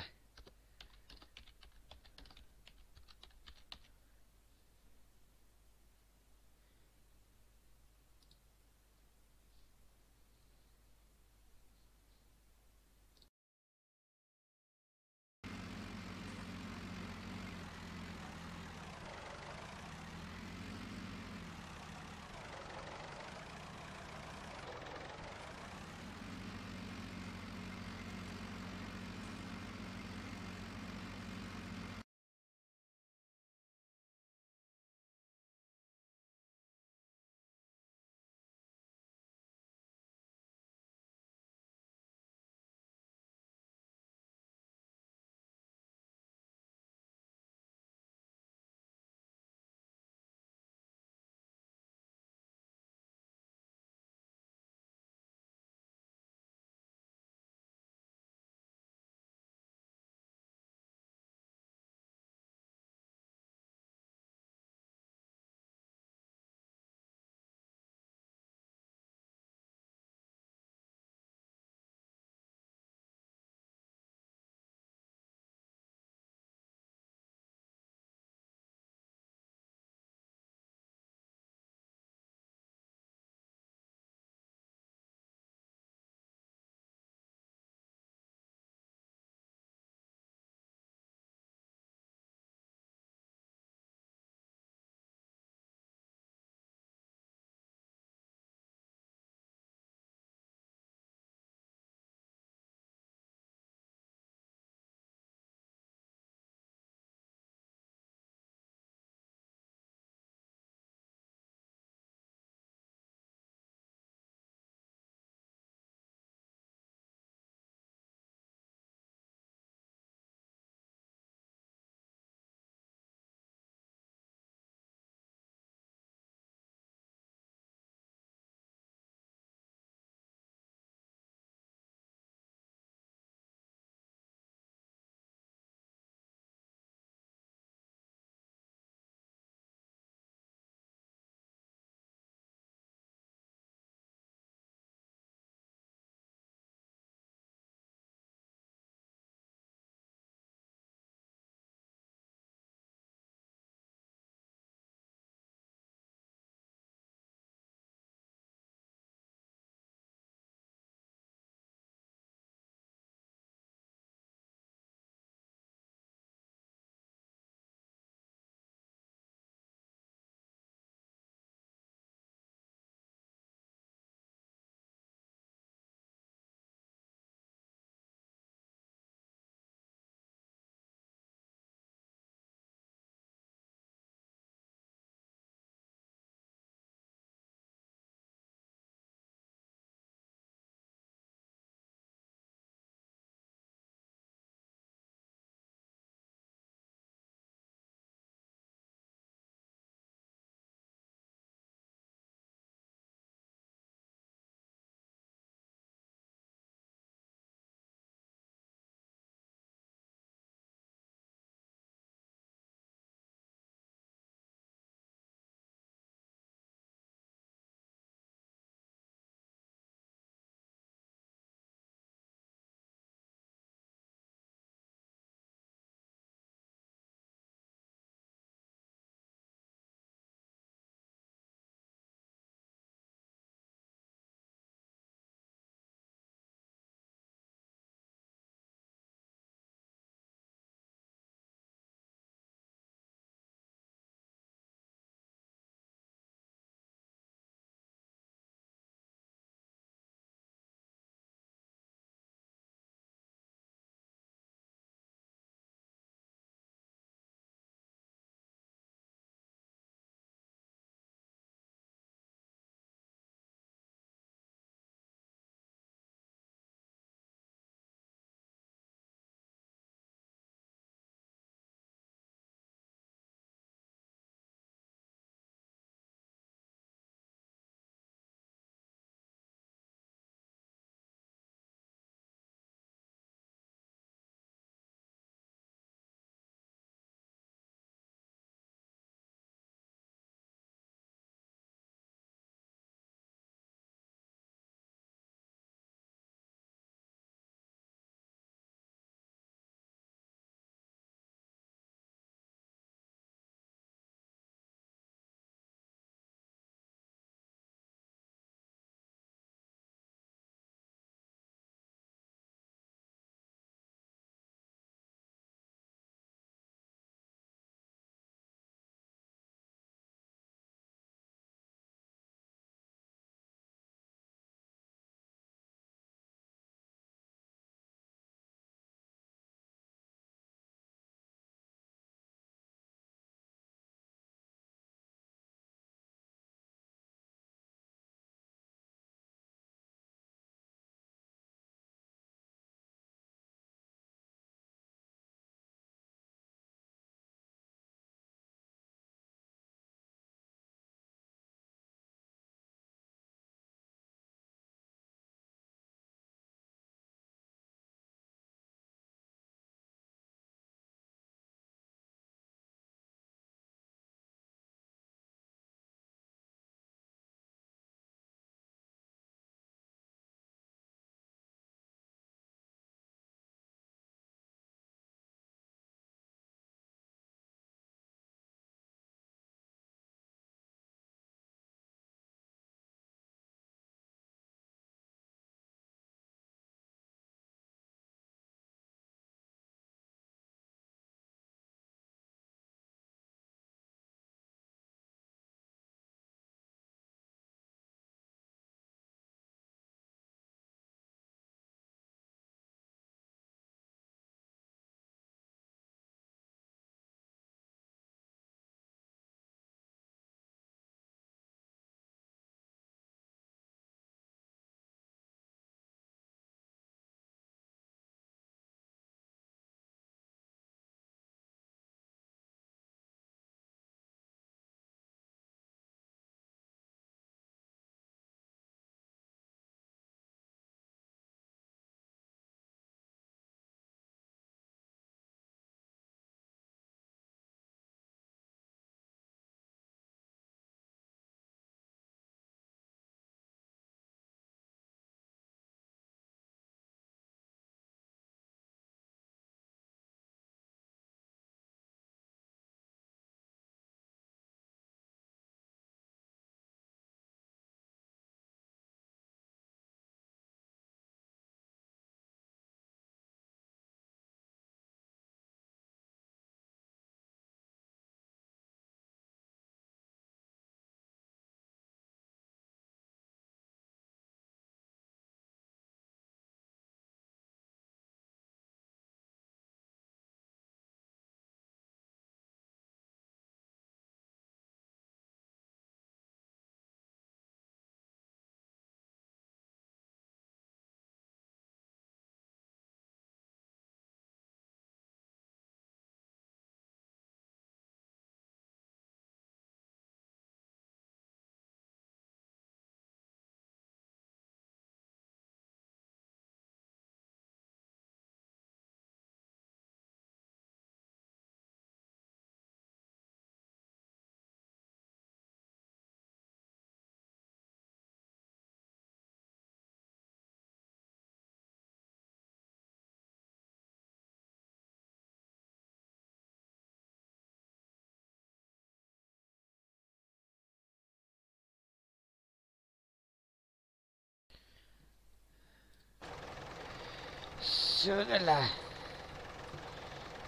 Speaker 1: So,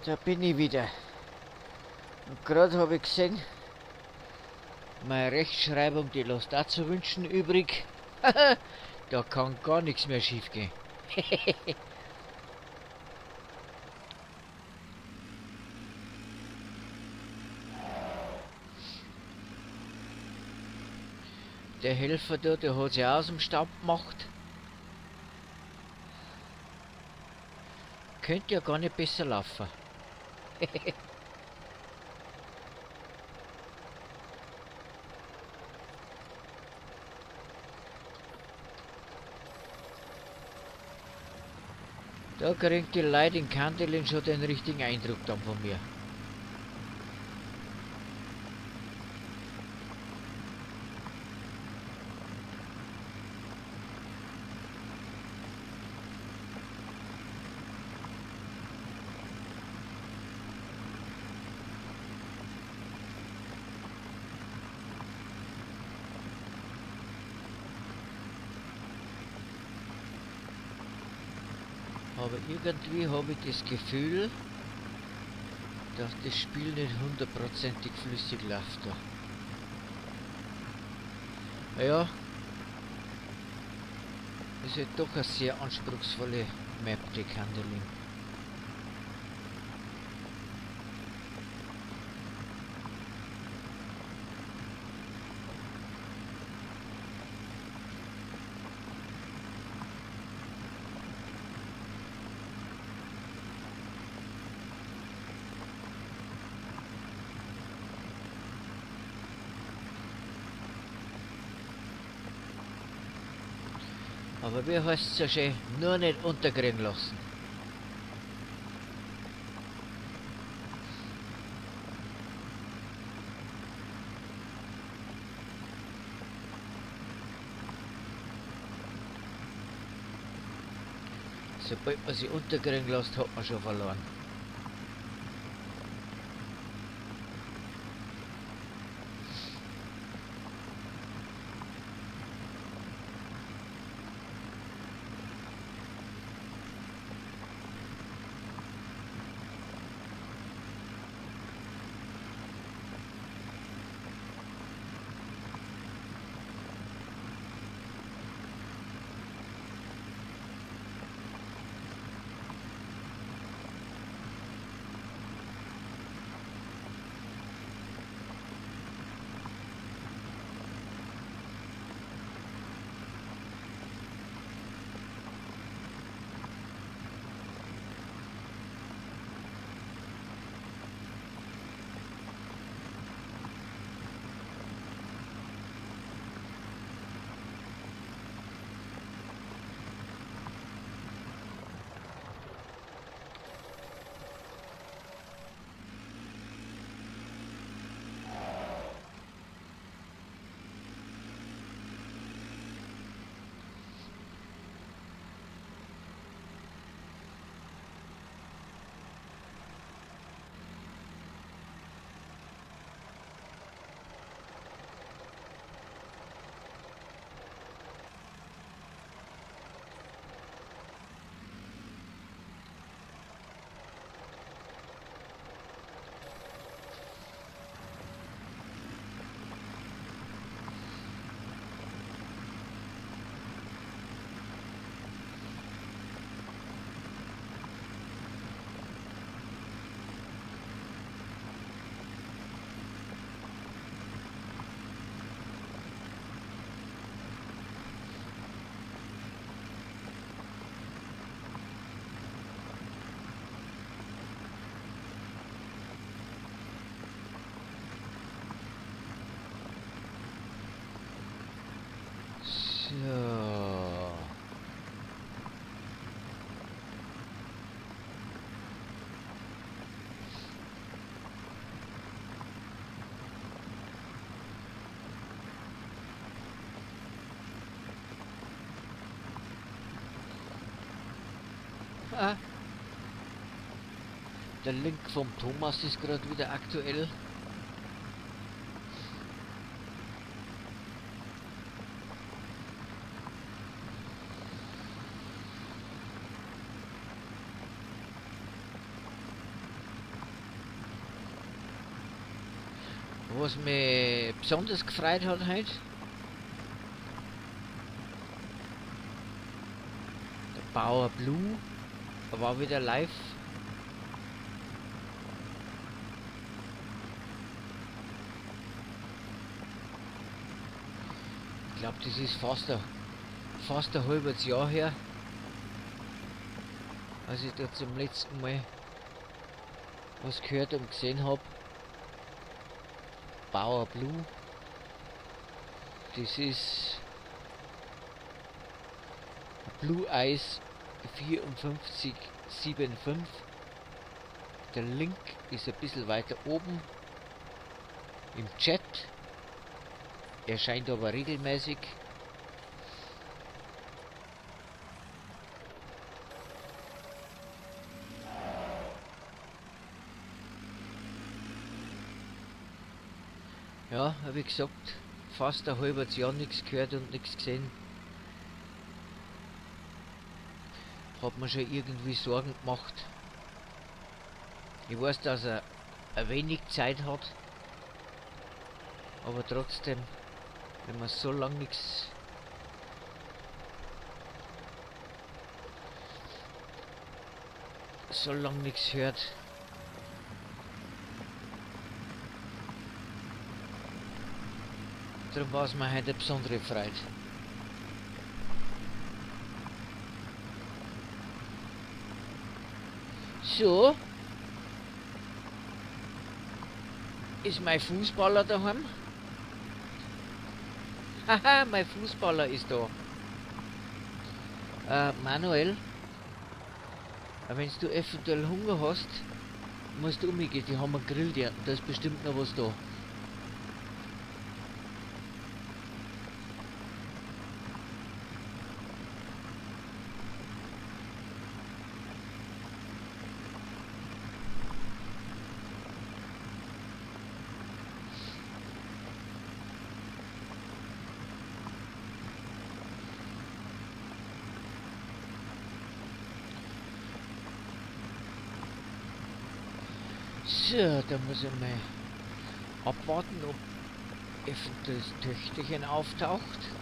Speaker 1: da bin ich wieder. Und gerade habe ich gesehen, meine Rechtschreibung, die lässt auch zu wünschen übrig. da kann gar nichts mehr schief gehen. der Helfer da, der hat sich aus dem Staub gemacht. Könnte ja gar nicht besser laufen. Da kriegen die Leute in Kandelin schon den richtigen Eindruck dann von mir. Aber irgendwie habe ich das Gefühl, dass das Spiel nicht hundertprozentig flüssig läuft da. Naja, ist halt doch eine sehr anspruchsvolle Map, die Kandelin. Aber wie heißt es so schön, nur nicht unterkriegen lassen. Sobald man sie unterkriegen lässt, hat man schon verloren. Äh. Der Link vom Thomas ist gerade wieder aktuell. Was mich besonders gefreut hat heute, der Bauer Blue war wieder live. Ich glaube, das ist fast ein, fast ein halbes Jahr her, als ich da zum letzten Mal was gehört und gesehen habe. Bauer Blue. Das ist Blue Eyes 5475. Der Link ist ein bisschen weiter oben im Chat. Erscheint aber regelmäßig. Ja, wie gesagt, fast ein halbes Jahr nichts gehört und nichts gesehen. Hat man schon irgendwie Sorgen gemacht. Ich weiß, dass er ein wenig Zeit hat, aber trotzdem, wenn man so lange nichts so lange nichts hört, Darum war es mir heute eine besondere Freude. So. Ist mein Fußballer daheim? Haha, mein Fußballer ist da. Äh, Manuel, wenn du eventuell Hunger hast, musst du umgehen. Die haben einen Grill, da ist bestimmt noch was da. So, da muss ich mal abwarten, ob eventuell das Töchterchen auftaucht.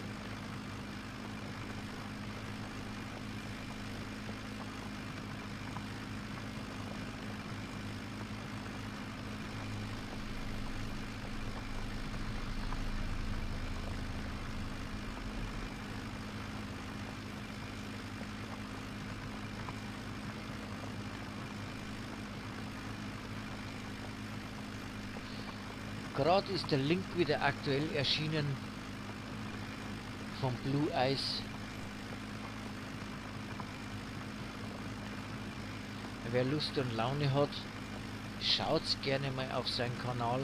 Speaker 1: Gerade ist der Link wieder aktuell erschienen vom Blue Eyes. Wer Lust und Laune hat, schaut gerne mal auf seinen Kanal.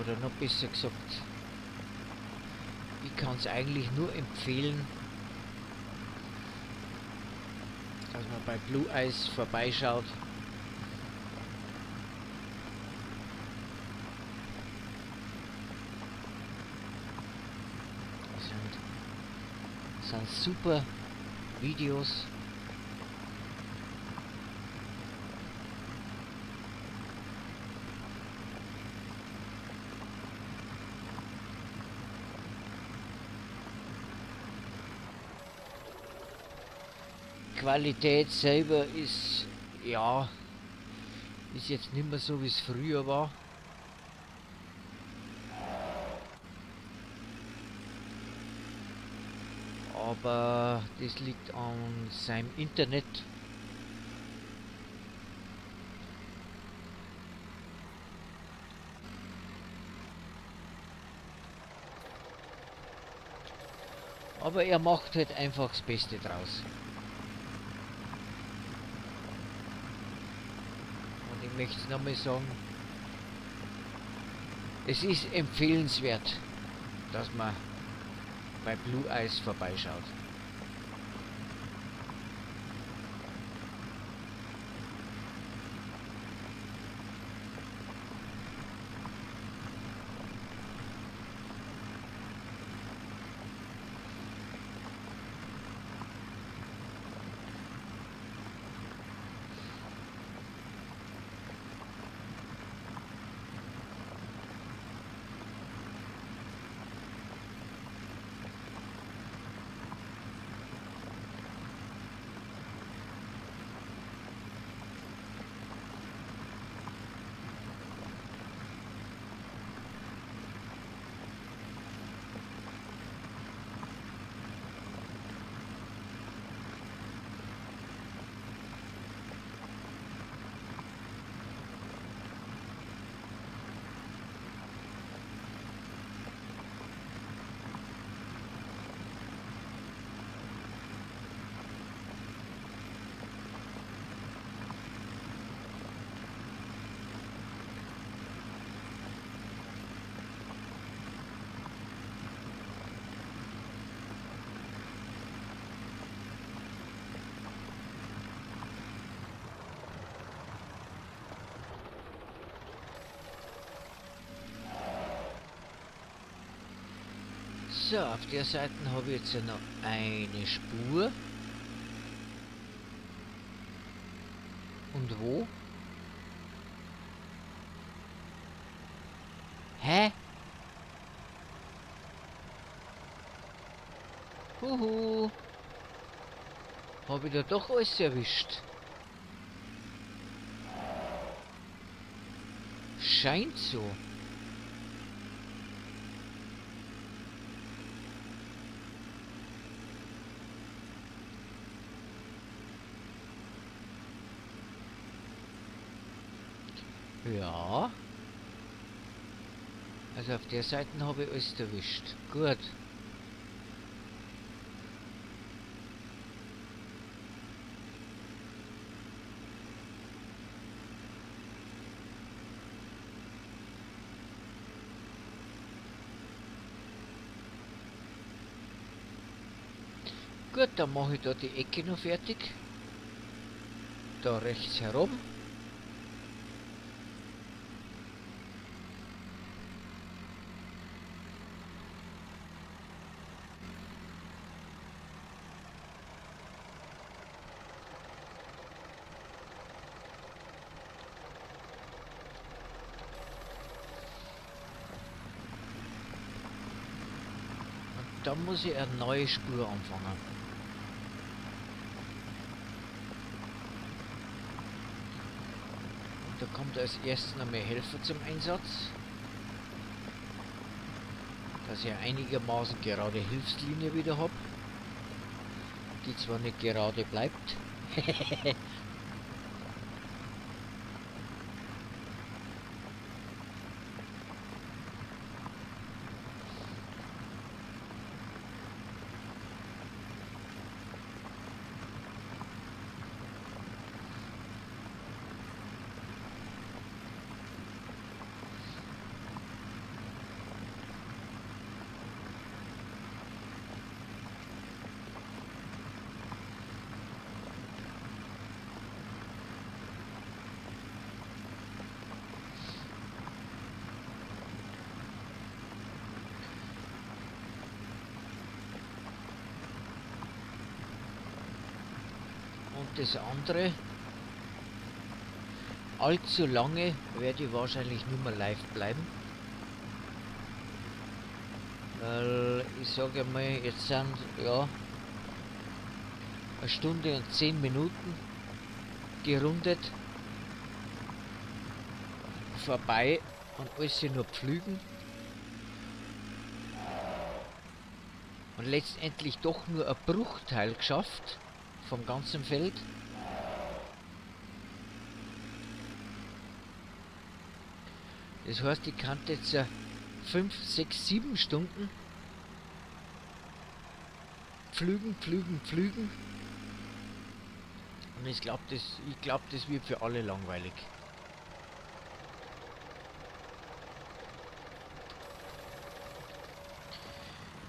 Speaker 1: Oder noch besser gesagt, ich kann es eigentlich nur empfehlen, dass man bei Blue Eyes vorbeischaut. Das sind, das sind super Videos. Qualität selber ist, ja, ist jetzt nicht mehr so, wie es früher war. Aber das liegt an seinem Internet. Aber er macht halt einfach das Beste draus. Möchte es nochmal sagen, es ist empfehlenswert, dass man bei Blue Eyes vorbeischaut. So, auf der Seite habe ich jetzt ja noch eine Spur. Und wo? Hä? Huhu. Habe ich da doch alles erwischt? Scheint so. Ja. Also auf der Seite habe ich alles erwischt. Gut. Gut, dann mache ich da die Ecke noch fertig. Da rechts herum. Und dann muss ich eine neue Spur anfangen. Da kommt als erstes noch mehr Helfer zum Einsatz. Dass ich einigermaßen gerade Hilfslinie wieder habe. Die zwar nicht gerade bleibt. Und das andere, allzu lange werde ich wahrscheinlich nicht mehr live bleiben. Weil ich sage mal, jetzt sind ja eine Stunde und zehn Minuten gerundet vorbei und alles nur pflügen. Und letztendlich doch nur ein Bruchteil geschafft vom ganzen Feld. Das heißt, ich kann jetzt 5, 6, 7 Stunden pflügen, pflügen, pflügen. Und ich glaube, das, glaub, das wird für alle langweilig.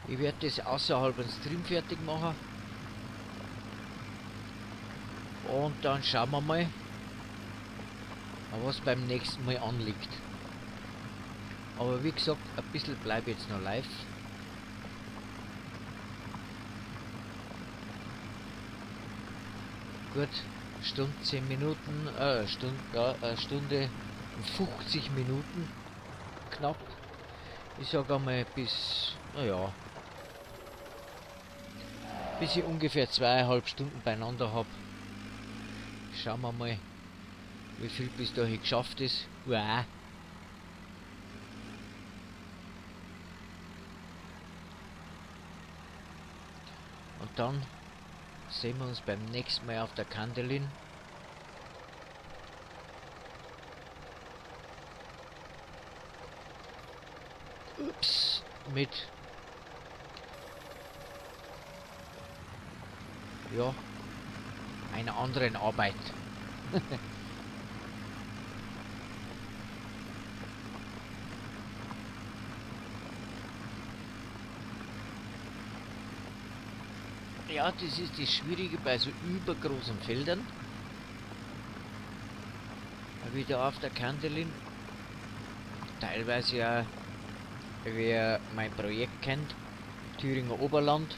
Speaker 1: Ich werde das außerhalb dem Stream fertig machen. Und dann schauen wir mal, was beim nächsten Mal anliegt. Aber wie gesagt, ein bisschen bleibe jetzt noch live. Gut, Stunde 10 Minuten, äh, Stunde, ja, eine Stunde und 50 Minuten knapp. Ich sage einmal bis, naja, bis ich ungefähr zweieinhalb Stunden beieinander habe. Schauen wir mal, wie viel bis dahin geschafft ist. Uah. Und dann sehen wir uns beim nächsten Mal auf der Kandelin. Ups, mit ja, einer anderen Arbeit. ja, das ist das Schwierige bei so übergroßen Feldern. Wieder auf der Kandelin. Teilweise ja, wer mein Projekt kennt, Thüringer Oberland.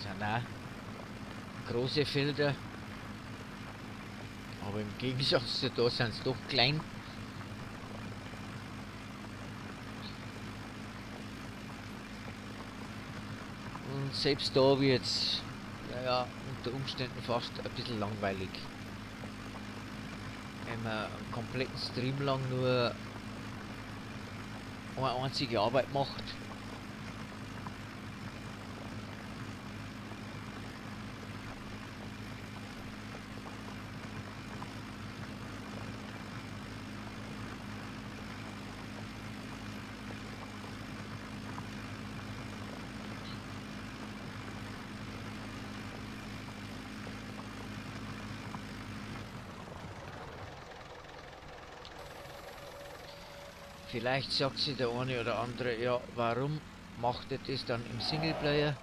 Speaker 1: Sind auch große Felder. Aber im Gegensatz zu da sind sie doch klein. Und selbst da wird es ja, unter Umständen fast ein bisschen langweilig. Wenn man einen kompletten Stream lang nur eine einzige Arbeit macht. Vielleicht sagt sich der eine oder andere, ja, warum macht er das dann im Singleplayer?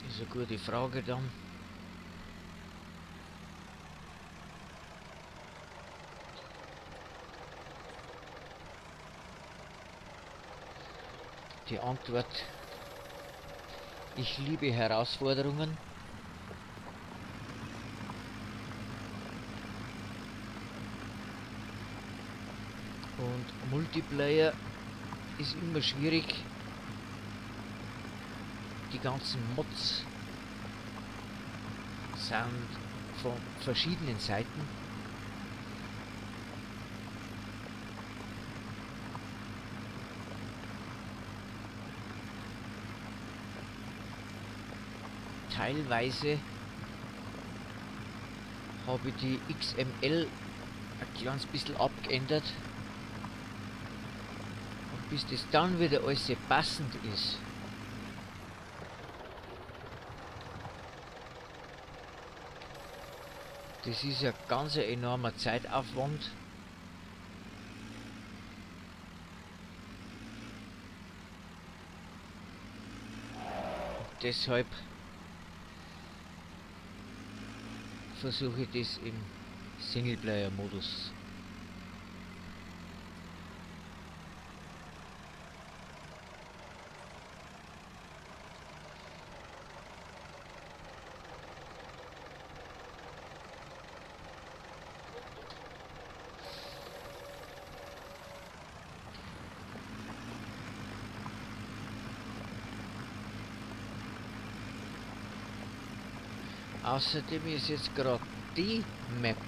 Speaker 1: Das ist eine gute Frage dann. Die Antwort ich liebe Herausforderungen. Und Multiplayer ist immer schwierig. Die ganzen Mods sind von verschiedenen Seiten teilweise habe ich die XML ein kleines bisschen abgeändert. Und bis das dann wieder alles passend ist. Das ist ja ganz ein enormer Zeitaufwand. Deshalb versuche das im Singleplayer-Modus. Außerdem ist jetzt gerade die Map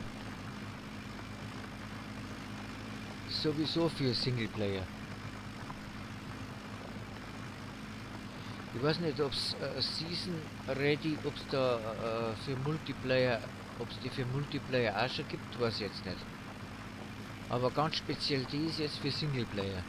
Speaker 1: sowieso für Singleplayer. Ich weiß nicht, ob es äh, Season Ready, ob es da äh, für Multiplayer, ob es die für Multiplayer auch schon gibt, weiß ich jetzt nicht. Aber ganz speziell die ist jetzt für Singleplayer.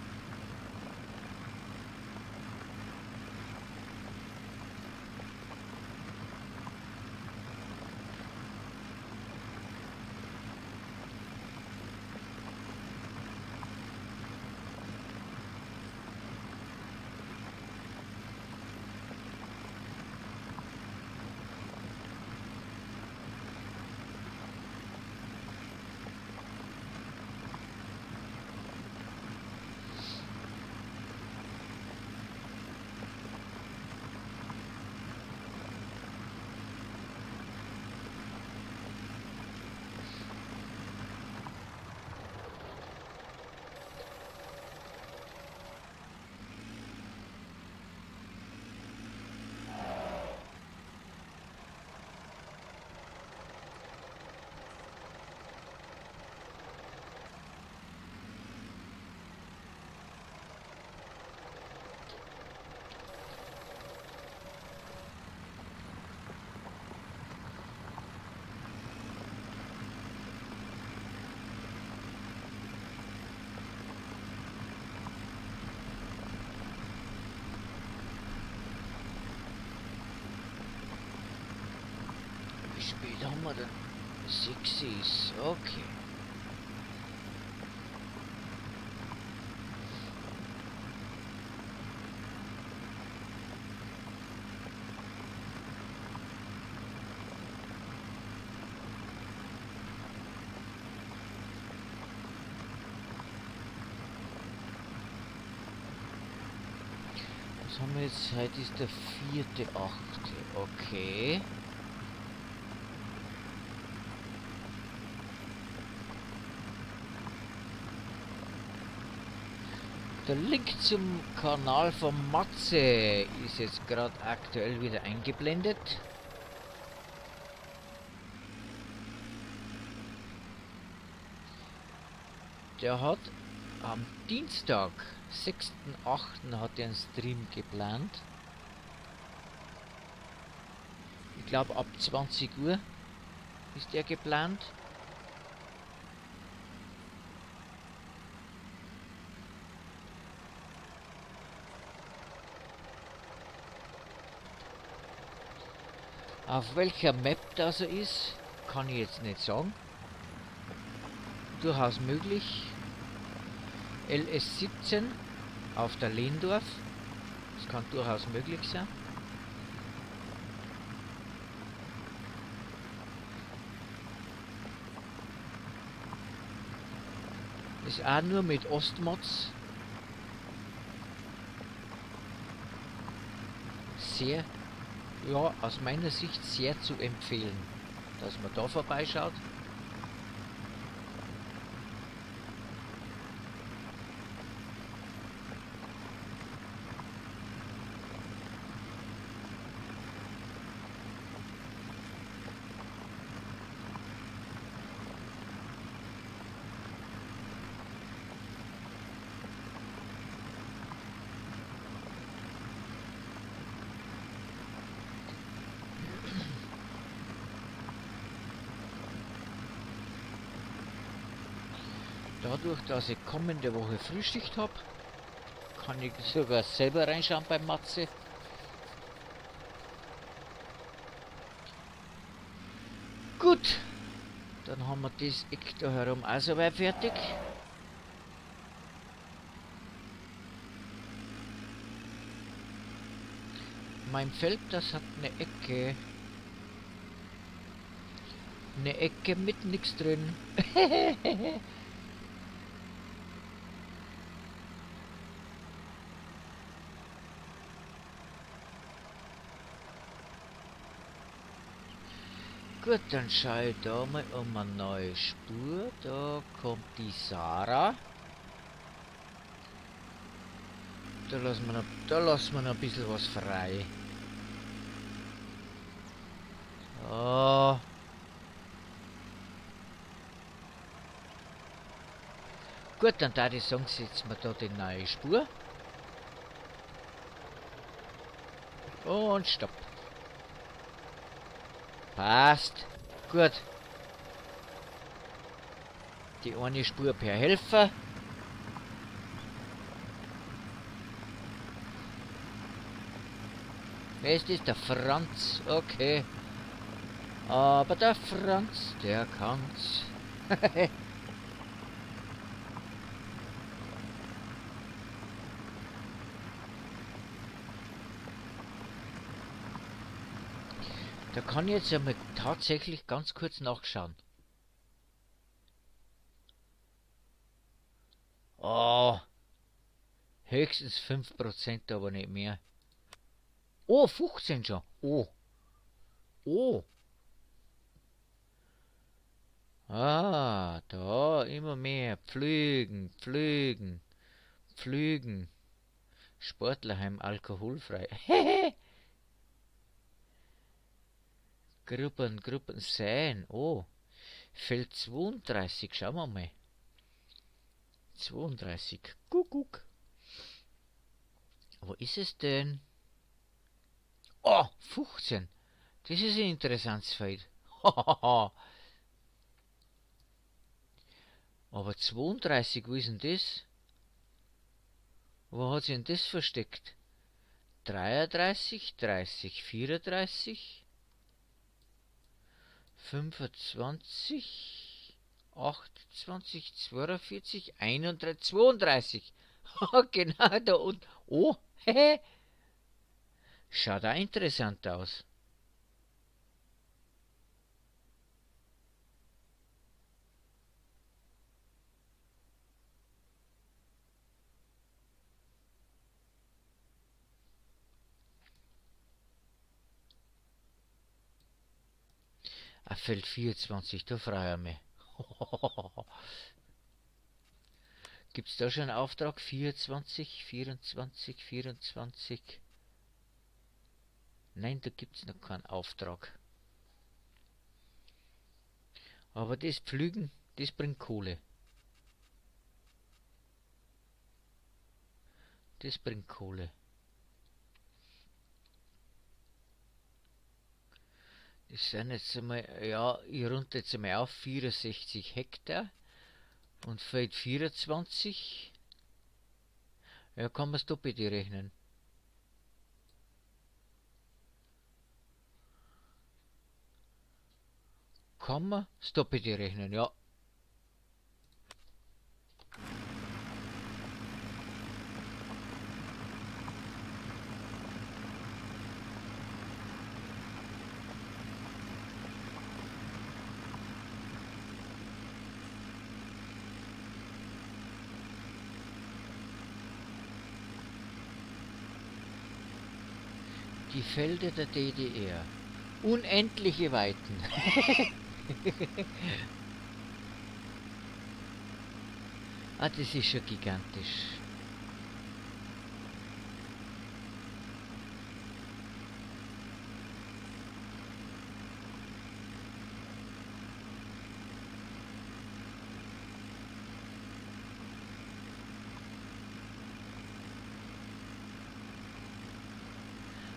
Speaker 1: haben wir denn? Sixies, okay. Was haben wir jetzt? Heute ist der vierte, achte. Okay. Der Link zum Kanal von Matze ist jetzt gerade aktuell wieder eingeblendet. Der hat am Dienstag, 6.8. hat er einen Stream geplant. Ich glaube ab 20 Uhr ist der geplant. Auf welcher Map das er ist, kann ich jetzt nicht sagen. Durchaus möglich. LS17 auf der Lehndorf. Das kann durchaus möglich sein. Ist auch nur mit Ostmods. Sehr ja, aus meiner Sicht sehr zu empfehlen, dass man da vorbeischaut. Dass ich kommende Woche Frühschicht habe, kann ich sogar selber reinschauen beim Matze. Gut, dann haben wir das Eck da herum auch soweit fertig. Mein Feld, das hat eine Ecke. Eine Ecke mit nichts drin. Gut, dann schaue ich da mal um eine neue Spur. Da kommt die Sarah. Da lassen wir noch, da lassen wir noch ein bisschen was frei. So. Gut, dann da ich sagen, setzen wir da die neue Spur. Und stopp. Passt. Gut. Die eine Spur per Helfer. Wer ist? Der Franz. Okay. Aber der Franz, der kann's. Da kann ich jetzt ja mal tatsächlich ganz kurz nachschauen. Oh, höchstens 5%, aber nicht mehr. Oh, 15 schon. Oh. Oh. Ah, da immer mehr. Pflügen, pflügen, pflügen. Sportlerheim alkoholfrei. Gruppen, Gruppen sein. Oh, Feld 32, schauen wir mal. 32, Kuckuck. Wo ist es denn? Oh, 15. Das ist ein interessantes Feld. Aber 32, wo ist denn das? Wo hat sich denn das versteckt? 33, 30, 34, 25, 28, 42, 31, 32. genau da unten. Oh, hehe. Schaut auch interessant aus. Auf Feld 24, da freue ich mich. Gibt's da schon einen Auftrag? 24, 24, 24? Nein, da gibt's noch keinen Auftrag. Aber das Pflügen, das bringt Kohle. Das bringt Kohle. Das sind jetzt einmal, ja, ich runde jetzt einmal auf 64 Hektar und Feld 24. Ja, kann man es doppelt rechnen. Kann man es doppelt rechnen, ja. Die Felder der DDR. Unendliche Weiten. ah, das ist schon gigantisch.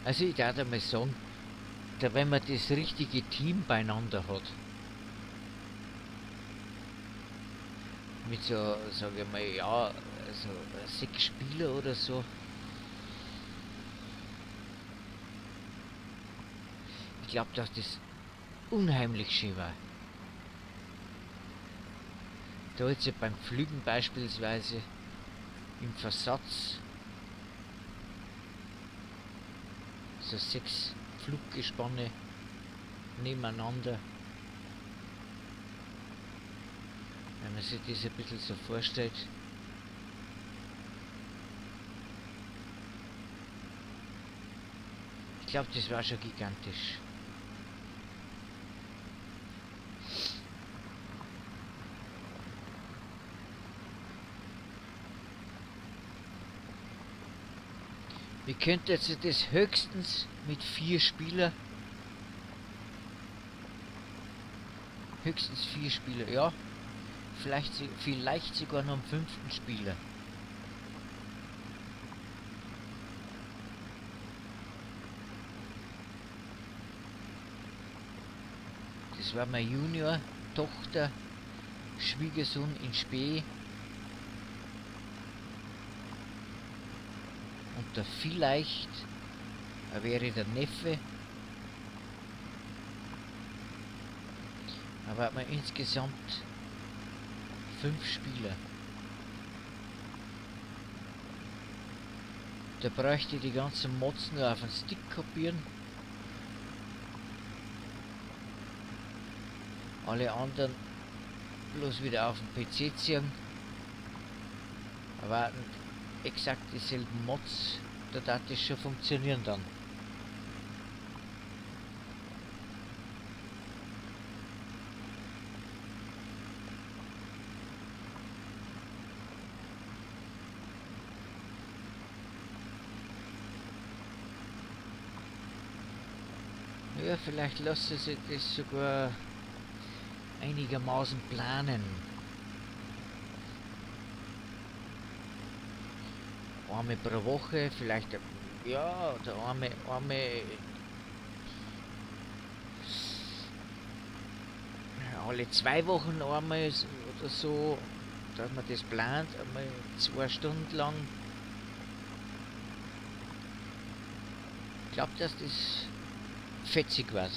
Speaker 1: Also ich darf einmal sagen, da, wenn man das richtige Team beieinander hat, mit so, sage ich mal, ja, so sechs Spieler oder so, ich glaube, dass das unheimlich schön war. Da jetzt beim Flügen beispielsweise im Versatz so sechs Fluggespanne nebeneinander. Wenn man sich das ein bisschen so vorstellt. Ich glaube, das war schon gigantisch. Wir könnten jetzt das höchstens mit vier Spieler. Höchstens vier Spieler, ja. Vielleicht, vielleicht sogar noch einen fünften Spieler. Das war mein Junior, Tochter, Schwiegersohn in Spee. Und der vielleicht wäre der Neffe. Aber hat man insgesamt fünf Spieler. Da bräuchte die ganzen Mods nur auf den Stick kopieren. Alle anderen bloß wieder auf den PC ziehen. Aber exakt dieselben Mods, da darf das schon funktionieren dann. Ja, vielleicht lassen sie das sogar einigermaßen planen. Einmal pro Woche, vielleicht ja, oder einmal, einmal alle zwei Wochen einmal oder so, dass man das plant, einmal zwei Stunden lang. Ich glaube, dass das fetzig wird.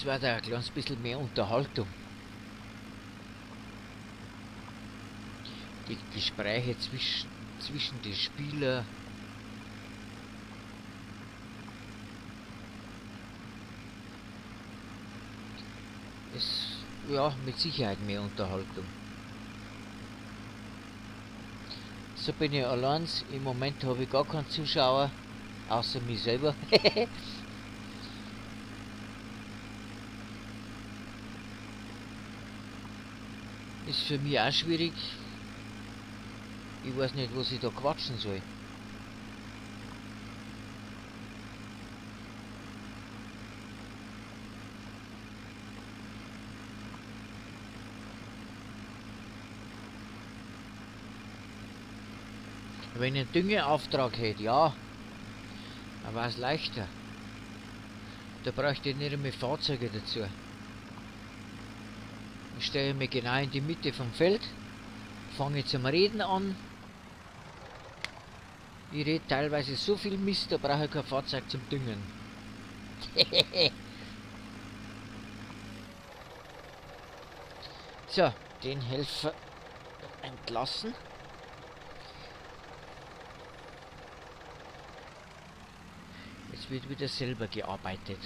Speaker 1: Es war da ein kleines bisschen mehr Unterhaltung. Die Gespräche zwischen, zwischen den Spielern. Es, ja, mit Sicherheit mehr Unterhaltung. So bin ich allein. Im Moment habe ich gar keinen Zuschauer, außer mich selber. für mich auch schwierig. Ich weiß nicht, was ich da quatschen soll. Wenn ich einen Düngeauftrag hätte, ja, dann war es leichter. Da bräuchte ich nicht mehr Fahrzeuge dazu. Ich stelle mich genau in die Mitte vom Feld, fange zum Reden an. Ich rede teilweise so viel Mist, da brauche ich kein Fahrzeug zum Düngen. so, den Helfer entlassen. wird wieder selber gearbeitet.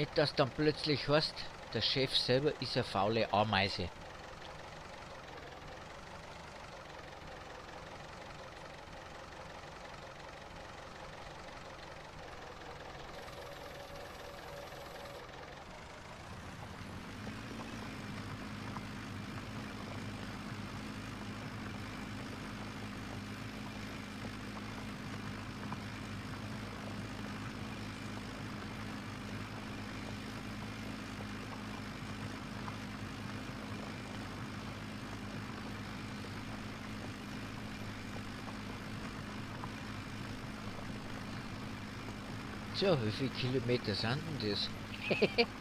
Speaker 1: Nicht, dass dann plötzlich heißt, der Chef selber ist eine faule Ameise. So, wie viele Kilometer sind denn das?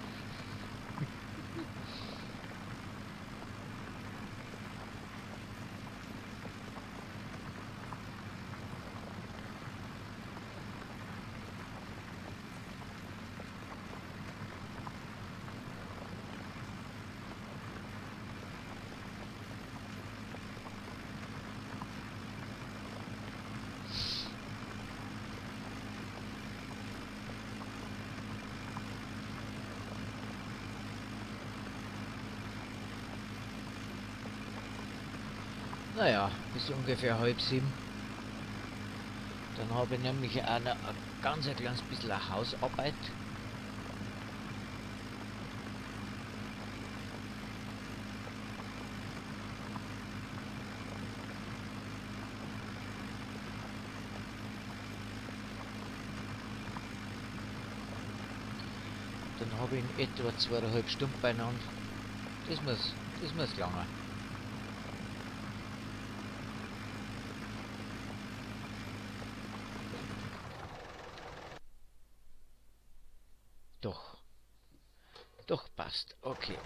Speaker 1: Ungefähr halb sieben. Dann habe ich nämlich auch noch ein ganz ein kleines bisschen Hausarbeit. Dann habe ich in etwa zweieinhalb Stunden beieinander. Das muss, das muss lange. Doch. Doch passt. Okay.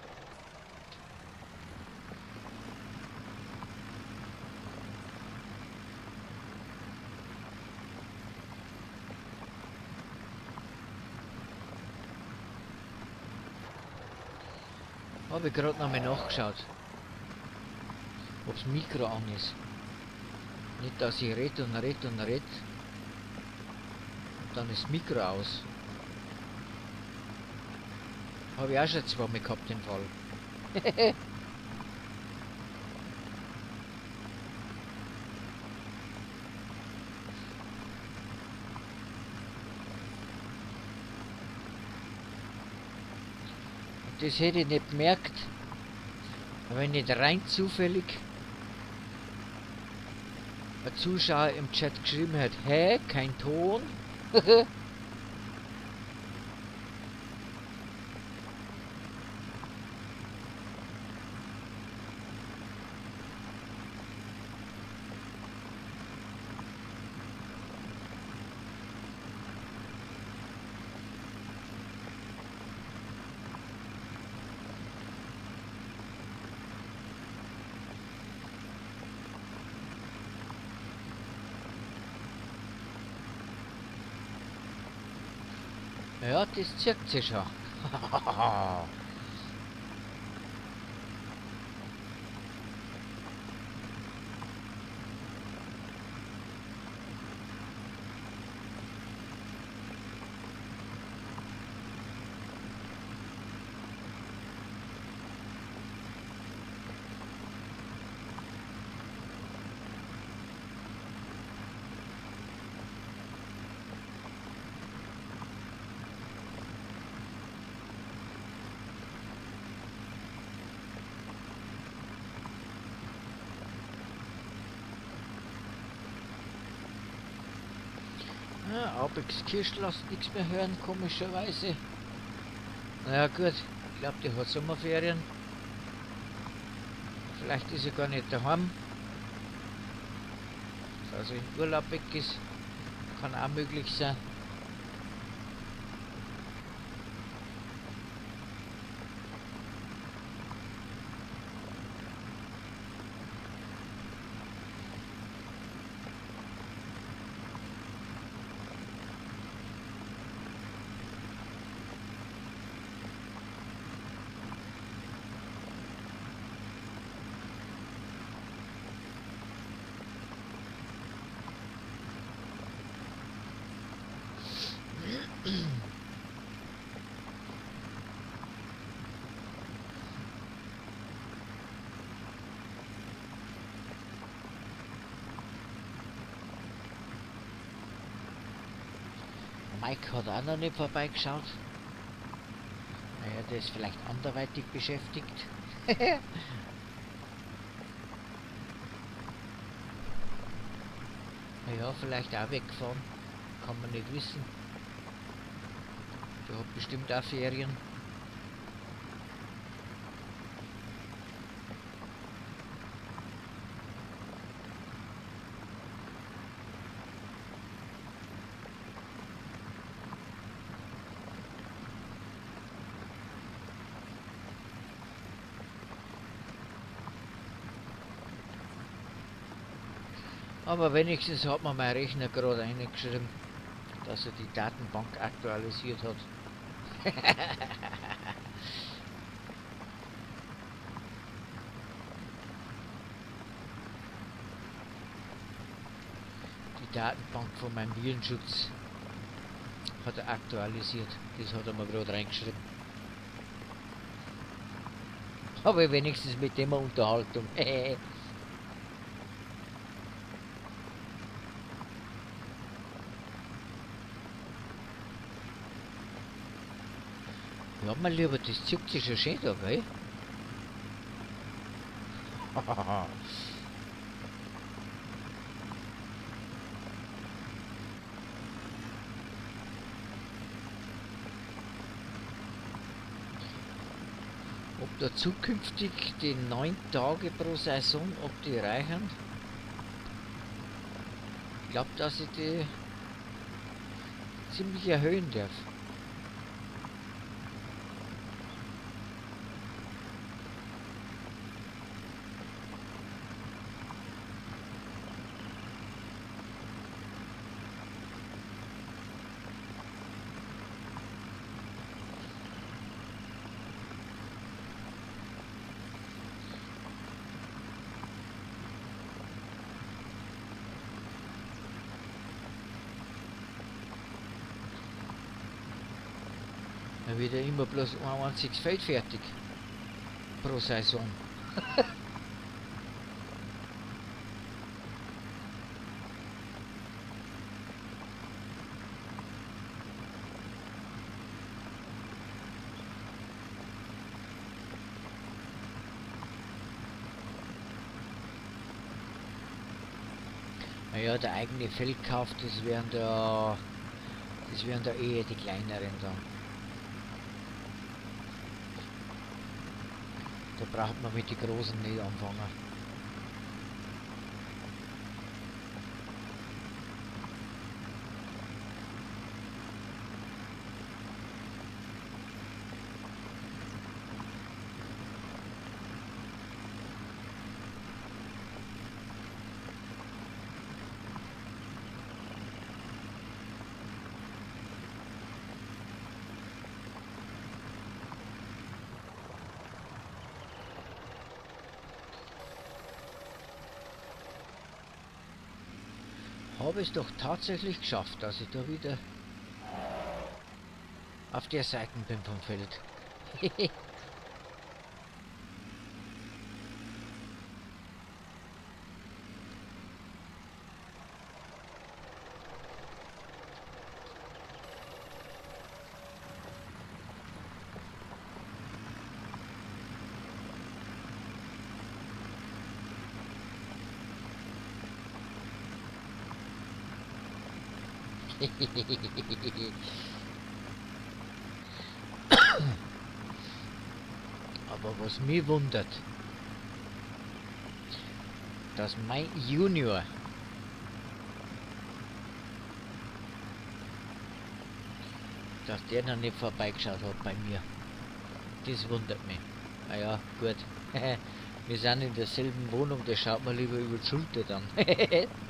Speaker 1: Habe ich gerade noch mal nachgeschaut, ob das Mikro an ist. Nicht, dass ich rede und rede und. Und dann ist das Mikro aus. Habe ich auch schon zweimal gehabt, den Fall. das hätte ich nicht gemerkt, wenn nicht rein zufällig ein Zuschauer im Chat geschrieben hat, hä, kein Ton? Ja, das Apex Kirsch lässt nichts mehr hören, komischerweise. Naja gut, ich glaube, die hat Sommerferien. Vielleicht ist sie gar nicht daheim. Also in Urlaub weg ist. Kann auch möglich sein. Mike hat auch noch nicht vorbeigeschaut. Naja, der ist vielleicht anderweitig beschäftigt. naja, vielleicht auch weggefahren. Kann man nicht wissen. Der hat bestimmt auch Ferien. Aber wenigstens hat man mein Rechner gerade eingeschrieben, dass er die Datenbank aktualisiert hat. die Datenbank von meinem Virenschutz hat er aktualisiert. Das hat er mir gerade reingeschrieben. Aber wenigstens mit dem Unterhaltung. Ja, mein Lieber, das zieht sich schon schön da, gell? ob da zukünftig die neun Tage pro Saison, ob die reichen? Ich glaube, dass ich die ziemlich erhöhen darf. Dann wird ja immer bloß ein einziges Feld fertig. Pro Saison. Naja, der eigene Feldkauf, das wären da, das wären da eher die kleineren dann. Da braucht man mit den Großen nicht anfangen. Habe es doch tatsächlich geschafft, dass ich da wieder auf der Seite bin vom Feld. Aber was mich wundert, dass mein Junior dass der noch nicht vorbeigeschaut hat bei mir. Das wundert mich. Naja, gut. Wir sind in derselben Wohnung, der schaut mal lieber über die Schulter dann.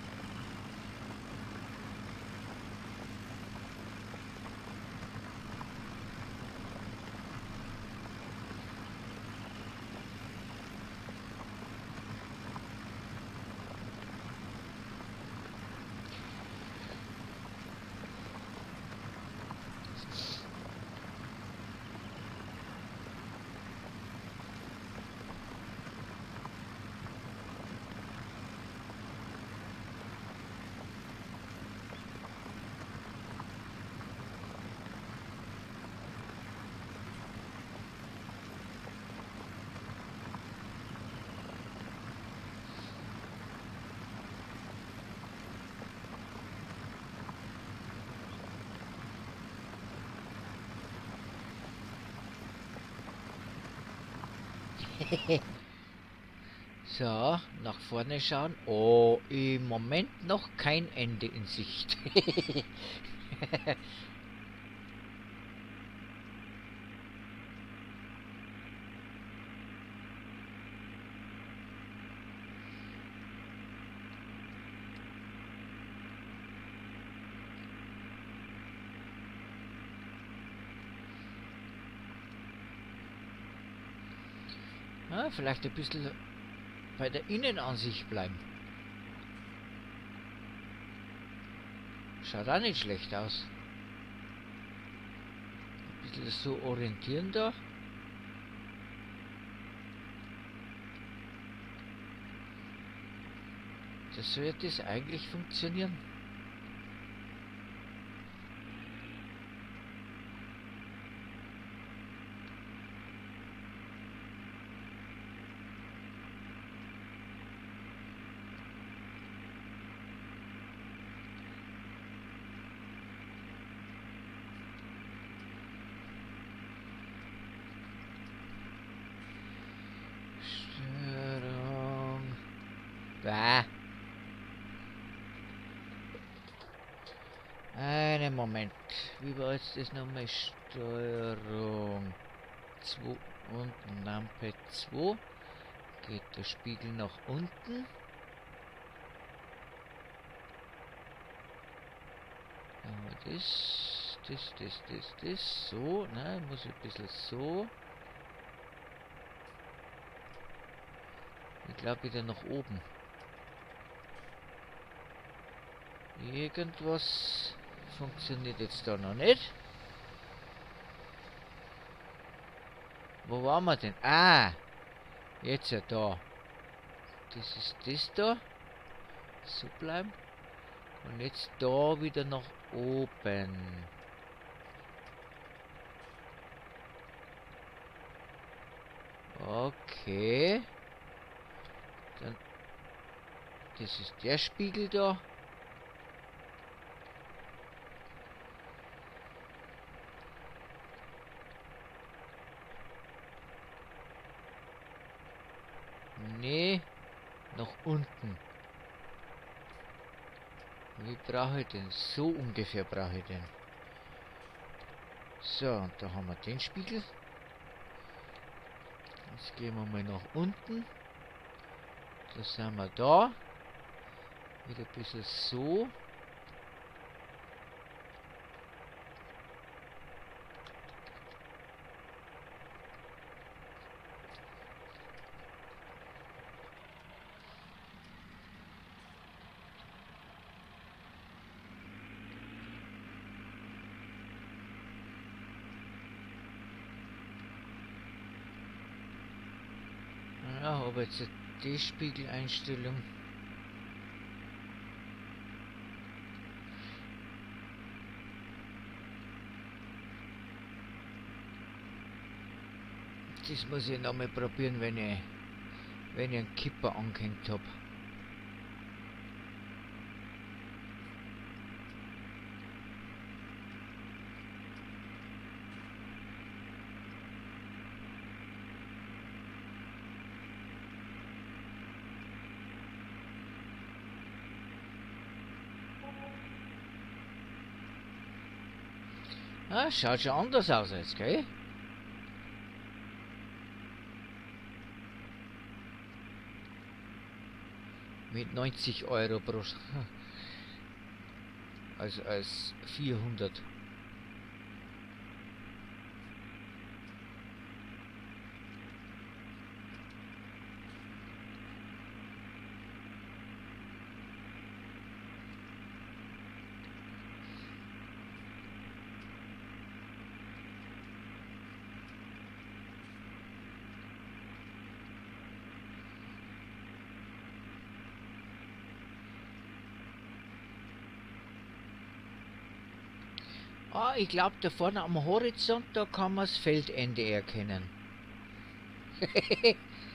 Speaker 1: so, nach vorne schauen. Oh, im Moment noch kein Ende in Sicht. Ja, vielleicht ein bisschen bei der Innenansicht bleiben. Schaut auch nicht schlecht aus. Ein bisschen so orientieren da. Das sollte es eigentlich funktionieren. Bah. Einen Moment. Wie war jetzt das nochmal? Steuerung 2 unten, Lampe 2. Geht der Spiegel nach unten. Aber das, das, das, das, das, so, ne, muss ein bisschen so. Ich glaube wieder nach oben. Irgendwas funktioniert jetzt da noch nicht. Wo waren wir denn? Ah! Jetzt ja da. Das ist das da. So bleiben. Und jetzt da wieder nach oben. Okay. Dann. Das ist der Spiegel da. Nee, nach unten. Wie brauche ich den? So ungefähr brauche ich den. So, und da haben wir den Spiegel. Jetzt gehen wir mal nach unten. Da sind wir da. Wieder ein bisschen so. Ja, aber jetzt die Spiegeleinstellung. Das muss ich nochmal probieren, wenn ich, wenn ich einen Kipper angehängt habe. Schaut schon anders aus jetzt, gell? Mit 90 Euro pro... Also als 400. Ah, ich glaube, da vorne am Horizont, da kann man das Feldende erkennen.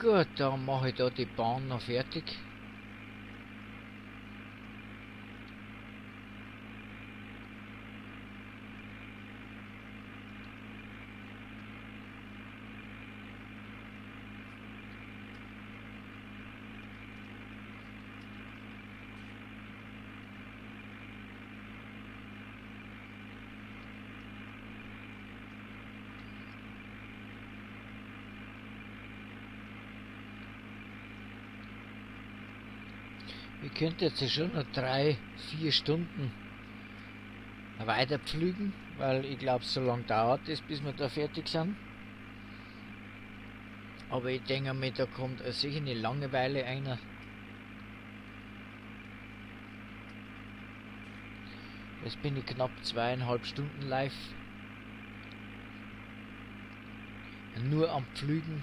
Speaker 1: Gut, dann mache ich da die Bahn noch fertig. Ich könnte jetzt schon noch drei, vier Stunden weiter pflügen, weil ich glaube, so lange dauert es, bis wir da fertig sind. Aber ich denke mir, da kommt sicher eine Langeweile einer. Jetzt bin ich knapp zweieinhalb Stunden live. Nur am Pflügen.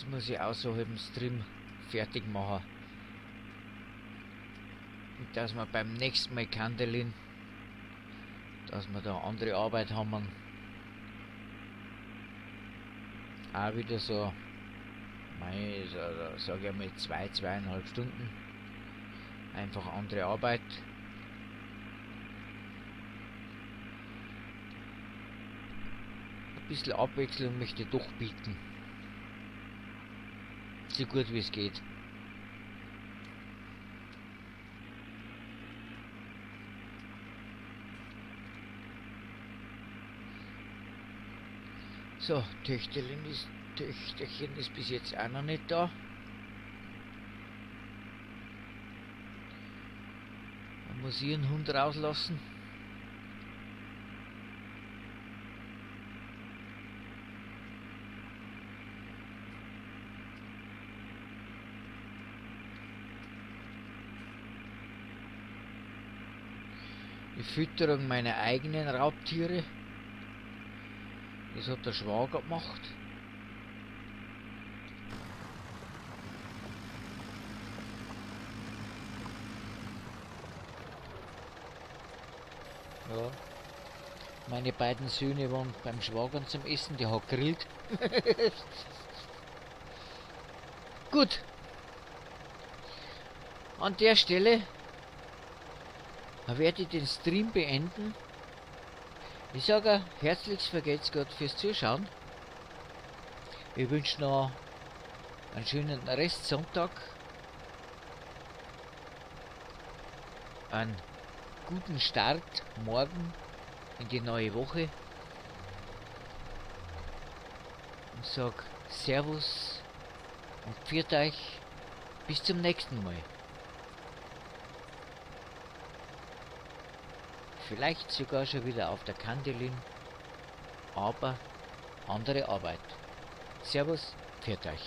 Speaker 1: Das muss ich auch so im Stream fertig machen. Und dass wir beim nächsten Mal Kandelin, dass wir da andere Arbeit haben. Auch wieder so, mei, so, sage ich mal zwei, zweieinhalb Stunden. Einfach andere Arbeit. Ein bisschen Abwechslung möchte ich doch bieten so gut wie es geht. So, Töchterchen ist, Töchterchen ist bis jetzt auch noch nicht da. Man muss ihren Hund rauslassen. die Fütterung meiner eigenen Raubtiere. Das hat der Schwager gemacht. Ja. Meine beiden Söhne waren beim Schwagern zum Essen, der hat grillt. Gut. An der Stelle werde ich den Stream beenden. Ich sage herzlich vergelt's Gott fürs Zuschauen. Ich wünsche noch einen schönen Restsonntag. Einen guten Start morgen in die neue Woche. Und sag Servus und pfiat euch. Bis zum nächsten Mal. Vielleicht sogar schon wieder auf der Kandelin, aber andere Arbeit. Servus, pfiat euch.